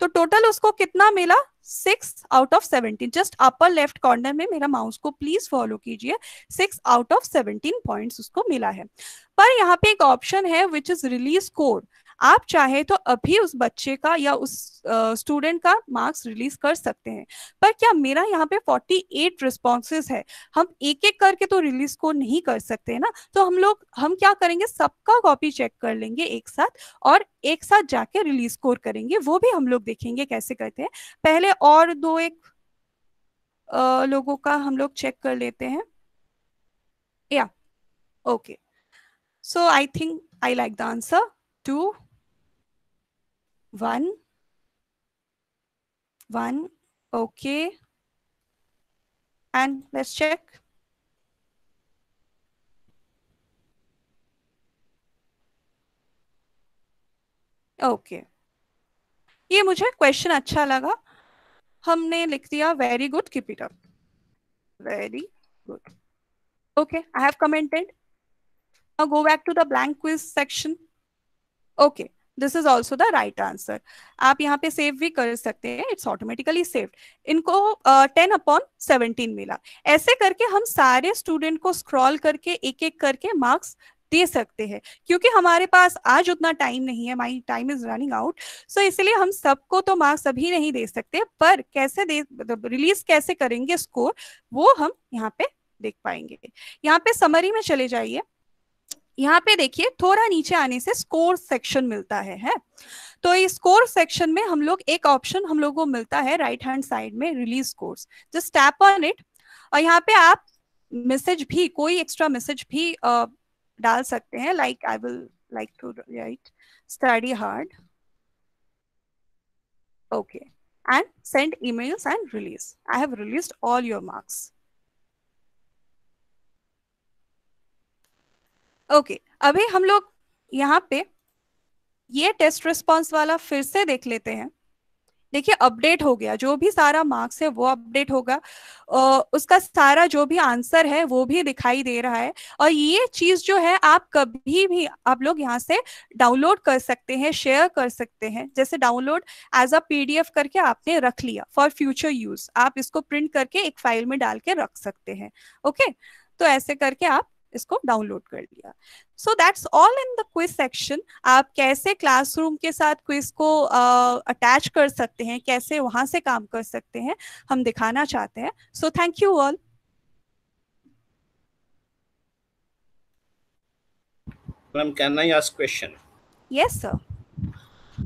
तो टोटल उसको कितना मिला? Six out of seventeen just upper left corner में मेरा माउस को प्लीज़ फॉलो कीजिए। Six out of seventeen points उसको मिला है। पर यहाँ पे एक ऑप्शन है विच इज़ रिलीज़ कोड आप चाहे तो अभी उस बच्चे का या उस स्टूडेंट का मार्क्स रिलीज़ कर सकते हैं। पर क्या मेरा यहाँ पे 48 रिस्पॉन्सेज है? हम एक एक करके तो रिलीज़ को नहीं कर सकते ना? तो हम लोग हम क्या करेंगे? सबका कॉपी चेक कर लेंगे एक साथ और एक साथ जाके रिलीज़ स्कोर करेंगे। वो भी हम लोग देखेंगे कैसे करते हैं। पहले और दो एक आ, लोगों का हम लोग चेक कर लेते हैं। या okay so I think I like the answer to one. One. Okay. And let's check. Okay ये मुझे क्वेश्चन अच्छा लगा। हमने लिख दिया very good keep it up very good okay I have commented go back to the blank quiz section okay this is also the right answer आप यहाँ पे सेव भी कर सकते हैं इट्स ऑटोमेटिकली सेव इनको टेन अपॉन सेवनटीन मिला। ऐसे करके हम सारे स्टूडेंट को स्क्रॉल करके एक एक करके मार्क्स दे सकते हैं। क्योंकि हमारे पास आज उतना टाइम नहीं है my time is running out so इसलिए हम सबको तो मार्क्स अभी नहीं दे सकते, पर कैसे दे रिलीज़ कैसे करेंगे स्कोर वो हम यहाँ पे देख पाएँगे। यहाँ पे समरी में चले जाइए। यहाँ पे देखिए थोड़ा नीचे आने से स्कोर सेक्शन मिलता है, है? तो इस स्कोर सेक्शन में हम लोग एक ऑप्शन हम लोग को मिलता है राइट हैंड साइड में release scores just tap on it और यहाँ पे आप मैसेज भी कोई एक्स्ट्रा मैसेज भी uh, डाल सकते हैं like I will like to write study hard okay and send emails and release I have release all your marks okay अभी हम लोग यहाँ पे ये टेस्ट रिस्पॉन्स वाला फिर से देख लेते हैं। देखिए अपडेट हो गया। जो भी सारा मार्क्स है, वो अपडेट होगा। उसका सारा जो भी आंसर है, वो भी दिखाई दे रहा है। और ये चीज़ जो है, आप कभी भी आप लोग यहाँ से डाउनलोड कर सकते हैं शेयर कर सकते हैं। जैसे डाउनलोड एज अ पीडीएफ करके आपने रख लिया फॉर फ्यूचर यूज़ आप इसको प्रिंट करके एक फ़ाइल में डाल के रख सकते हैं। ओके तो ऐसे करके आप इसको डाउनलोड कर लिया so that's all in the quiz section आप कैसे क्लासरूम के साथ क्विज को अटैच uh, कर सकते हैं कैसे वहाँ से काम कर सकते हैं हम दिखाना चाहते हैं so thank you all Ma'am, can I ask question? Yes, sir.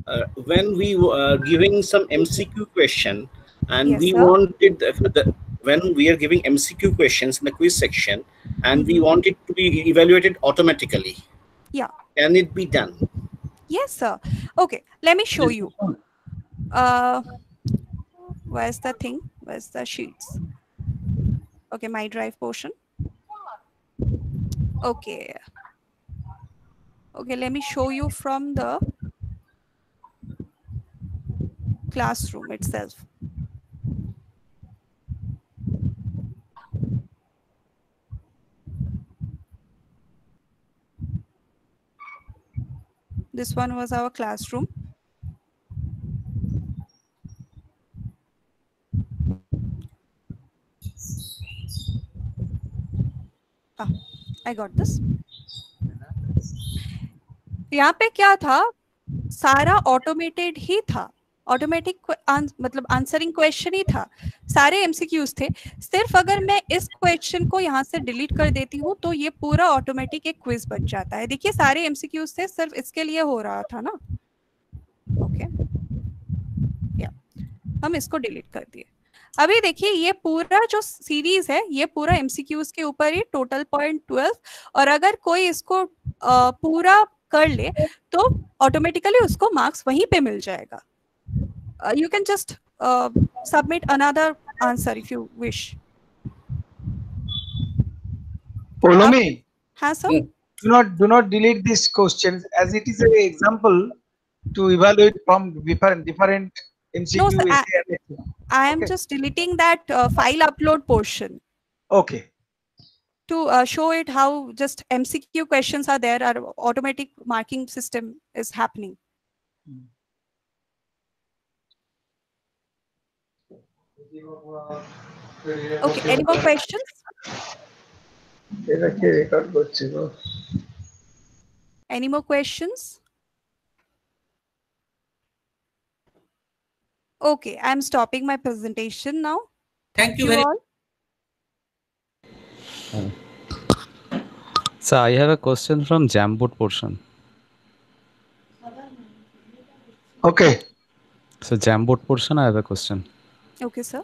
Uh, when we were uh, giving some MCQ question and Yes, we sir. wanted the, the, when we are giving MCQ questions in the quiz section and we want it to be evaluated automatically, Yeah. can it be done? Yes, sir. Okay, let me show you. Uh, where's the thing? Where's the sheets? Okay, my drive portion. Okay. Okay, let me show you from the classroom itself. This one was our classroom. Ah, I got this. यहाँ पे क्या था सारा automated ही था automatic मतलब answering question ही था सारे MCQs थे। सिर्फ़ अगर मैं इस क्वेश्चन को यहाँ से डिलीट कर देती हूँ तो ये पूरा ऑटोमेटिक एक क्विज बन जाता है। देखिए सारे एमसीक्यूज थे सिर्फ़ इसके लिए हो रहा था ना? Okay okay. या हम इसको डिलीट कर दिए। अभी देखिए ये पूरा जो सीरीज़ है ये पूरा एमसीक्यूज के ऊपर ही टोटल पॉइंट ट्वेल्व और अगर कोई इसको अ, पूरा कर ले तो ऑटोमेटिकली उसको मार्क्स वहीं पे मिल जाएगा। You can just Uh, submit another answer if you wish. Paulami. Yes, sir? Do not, do not delete this question as it is an example to evaluate from different, different MCQ. No, sir, I, I, am okay. just deleting that uh, file upload portion. Okay to uh, show it how just MCQ questions are there, our automatic marking system is happening. Mm. Okay. Any more questions? Any more questions? Okay, I'm stopping my presentation now. Thank, Thank you, you very all. So I have a question from Jamboard portion. Okay. So Jamboard portion, I have a question. Okay, sir.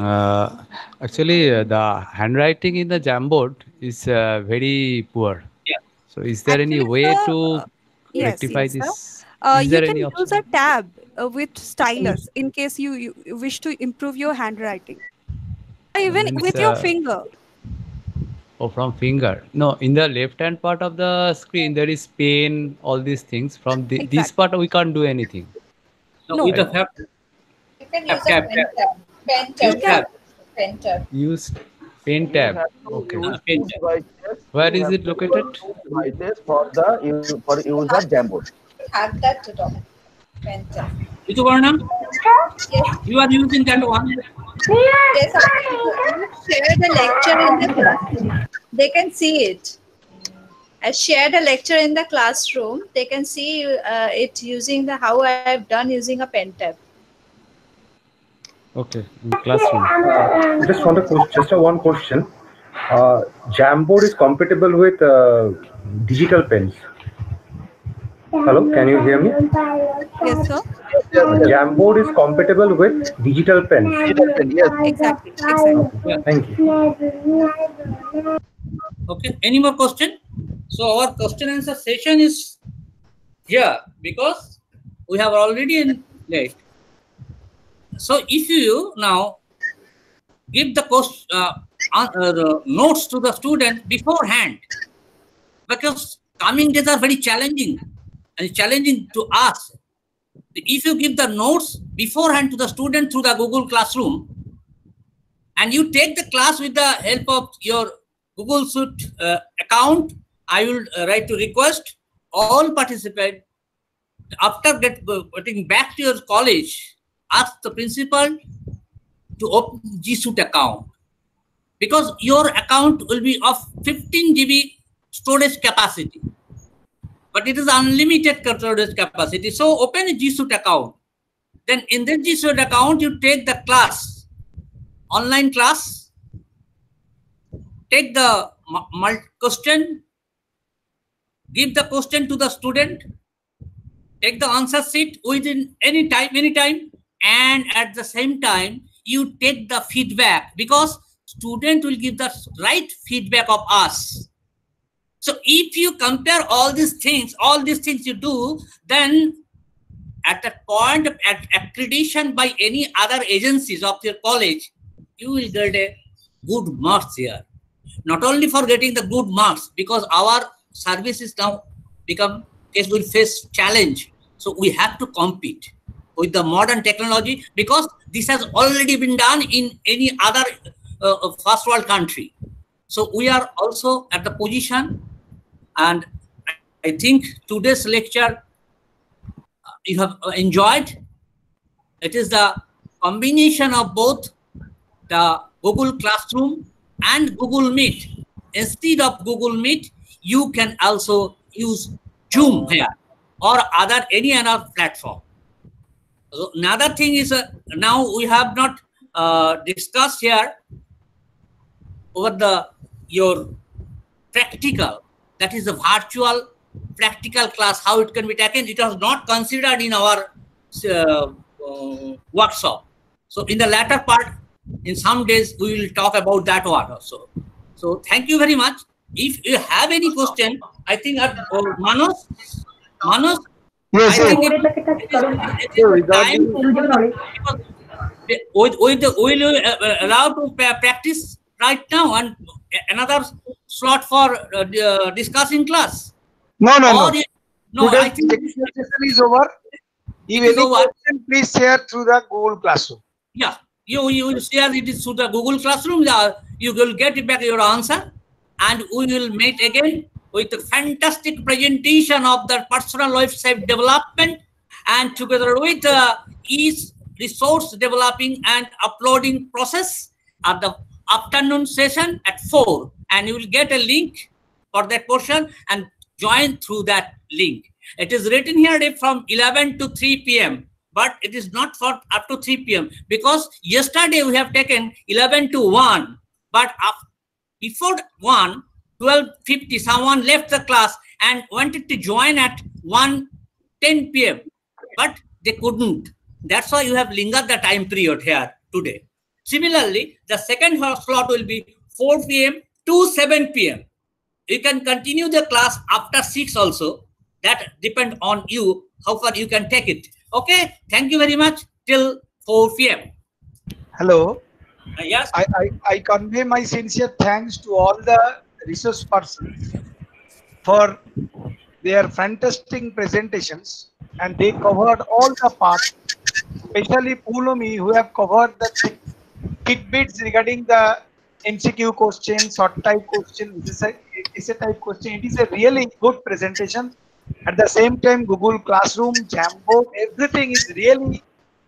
Uh, actually, uh, the handwriting in the Jamboard is uh, very poor. Yeah. So is there any way sir, to Yes, rectify yes, sir. this? Uh, Is you there can any use a tab uh, with stylus in case you, you you wish to improve your handwriting. Even means, with your uh, finger. Oh, from finger. No, in the left hand part of the screen, there is pen, all these things. From the, this part, we can't do anything. No, No. with the tab, You can Tab, use a tab, pen tab. tab. Pen Use tab. tab. Pen tab. Use pen tab. Okay. uh, pen tab. Where is it located? Devices for the for use of Jamboard. Have that to talk. Pen tab. Rituparna, you are using that one. Yes, sir. share the lecture in the class. They can see it. I shared a lecture in the classroom. They can see uh, it using the how I have done using a pen tab. Okay, in classroom. Uh, just want a ques- just a one question. Uh, Jamboard is compatible with uh, digital pens. Hello, can you hear me? Yes, sir. Jamboard is compatible with digital pens. Yes. Exactly. Exactly. Thank you. Okay, any more question? So our question answer session is here because we have already in late. So if you now give the course uh, uh, notes to the student beforehand, because coming days are very challenging and challenging to us. If you give the notes beforehand to the student through the Google Classroom, and you take the class with the help of your Google Suite uh, account, I will uh, write to request all participants after get, getting back to your college, ask the principal to open G Suite account. Because your account will be of 15 GB storage capacity, but it is unlimited storage capacity. So open a G Suite account. Then in the G Suite account, you take the class, online class, take the question, give the question to the student, take the answer sheet within any time, any time, and at the same time, you take the feedback because student will give the right feedback of us. So if you compare all these things, all these things you do, then at the point of accreditation by any other agencies of your college, you will get a good marks here. Not only for getting the good marks, because our service is now become it will face challenge. So we have to compete with the modern technology because this has already been done in any other uh, uh, first world country. So we are also at the position, and I think today's lecture uh, you have uh, enjoyed. It is the combination of both the Google Classroom and Google Meet. Instead of Google Meet, you can also use Zoom here or other any other platform. Another thing is uh, now we have not uh, discussed here over the your practical that is the virtual practical class how it can be taken it was not considered in our uh, uh, workshop So in the latter part, in some days, we will talk about that one also. So thank you very much. If you have any question, I think uh, Manos, Manos, Yes, I yes. think it, it is, it is So the regarding- time because with, with the, will you uh, uh, allow to practice right now and another slot for uh, uh, discussing class? No, no, no. Or you- no, I Today's think technical session is over. If any over. question, please share through the Google Classroom. Yeah, you you will share it through the Google Classroom. uh, You will get back your answer, and we will meet again with a fantastic presentation of the personal life self development, and together with uh, the each resource developing and uploading process at the afternoon session at four, and you will get a link for that portion and join through that link. It is written here from 11 to 3 p.m but it is not for up to 3 p.m. because yesterday we have taken 11 to 1, but af- before 1, 12.50, someone left the class and wanted to join at 1, 10 p.m. But they couldn't. That's why you have lingered the time period here today. Similarly, the second slot will be 4 p.m. to 7 p.m. You can continue the class after 6 also. That depend on you, how far you can take it. Okay, thank you very much. Till 4 p.m. Hello. Uh, yes. I, I, I convey my sincere thanks to all the resource persons for their fantastic presentations and they covered all the parts, especially Paulami who have covered the tidbits regarding the MCQ question, short type question, essay type question. It is a really good presentation. At the same time, Google Classroom, Jamboard, everything is really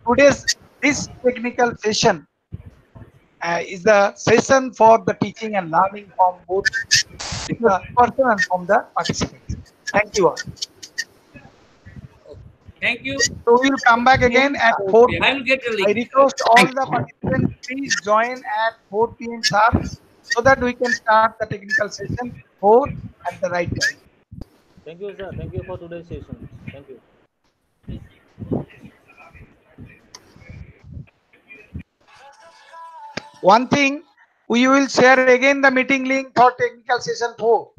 today's this technical session uh, is the session for the teaching and learning from both the person and from the participants. Thank you all. Thank you. So we will come back again at 4 I will get a I link. I request all the participants please join at 4 p.m. sharp so that we can start the technical session 4 at the right time. Thank you, sir. Thank you for today's session. Thank you. One thing, we will share again the meeting link for technical session 4.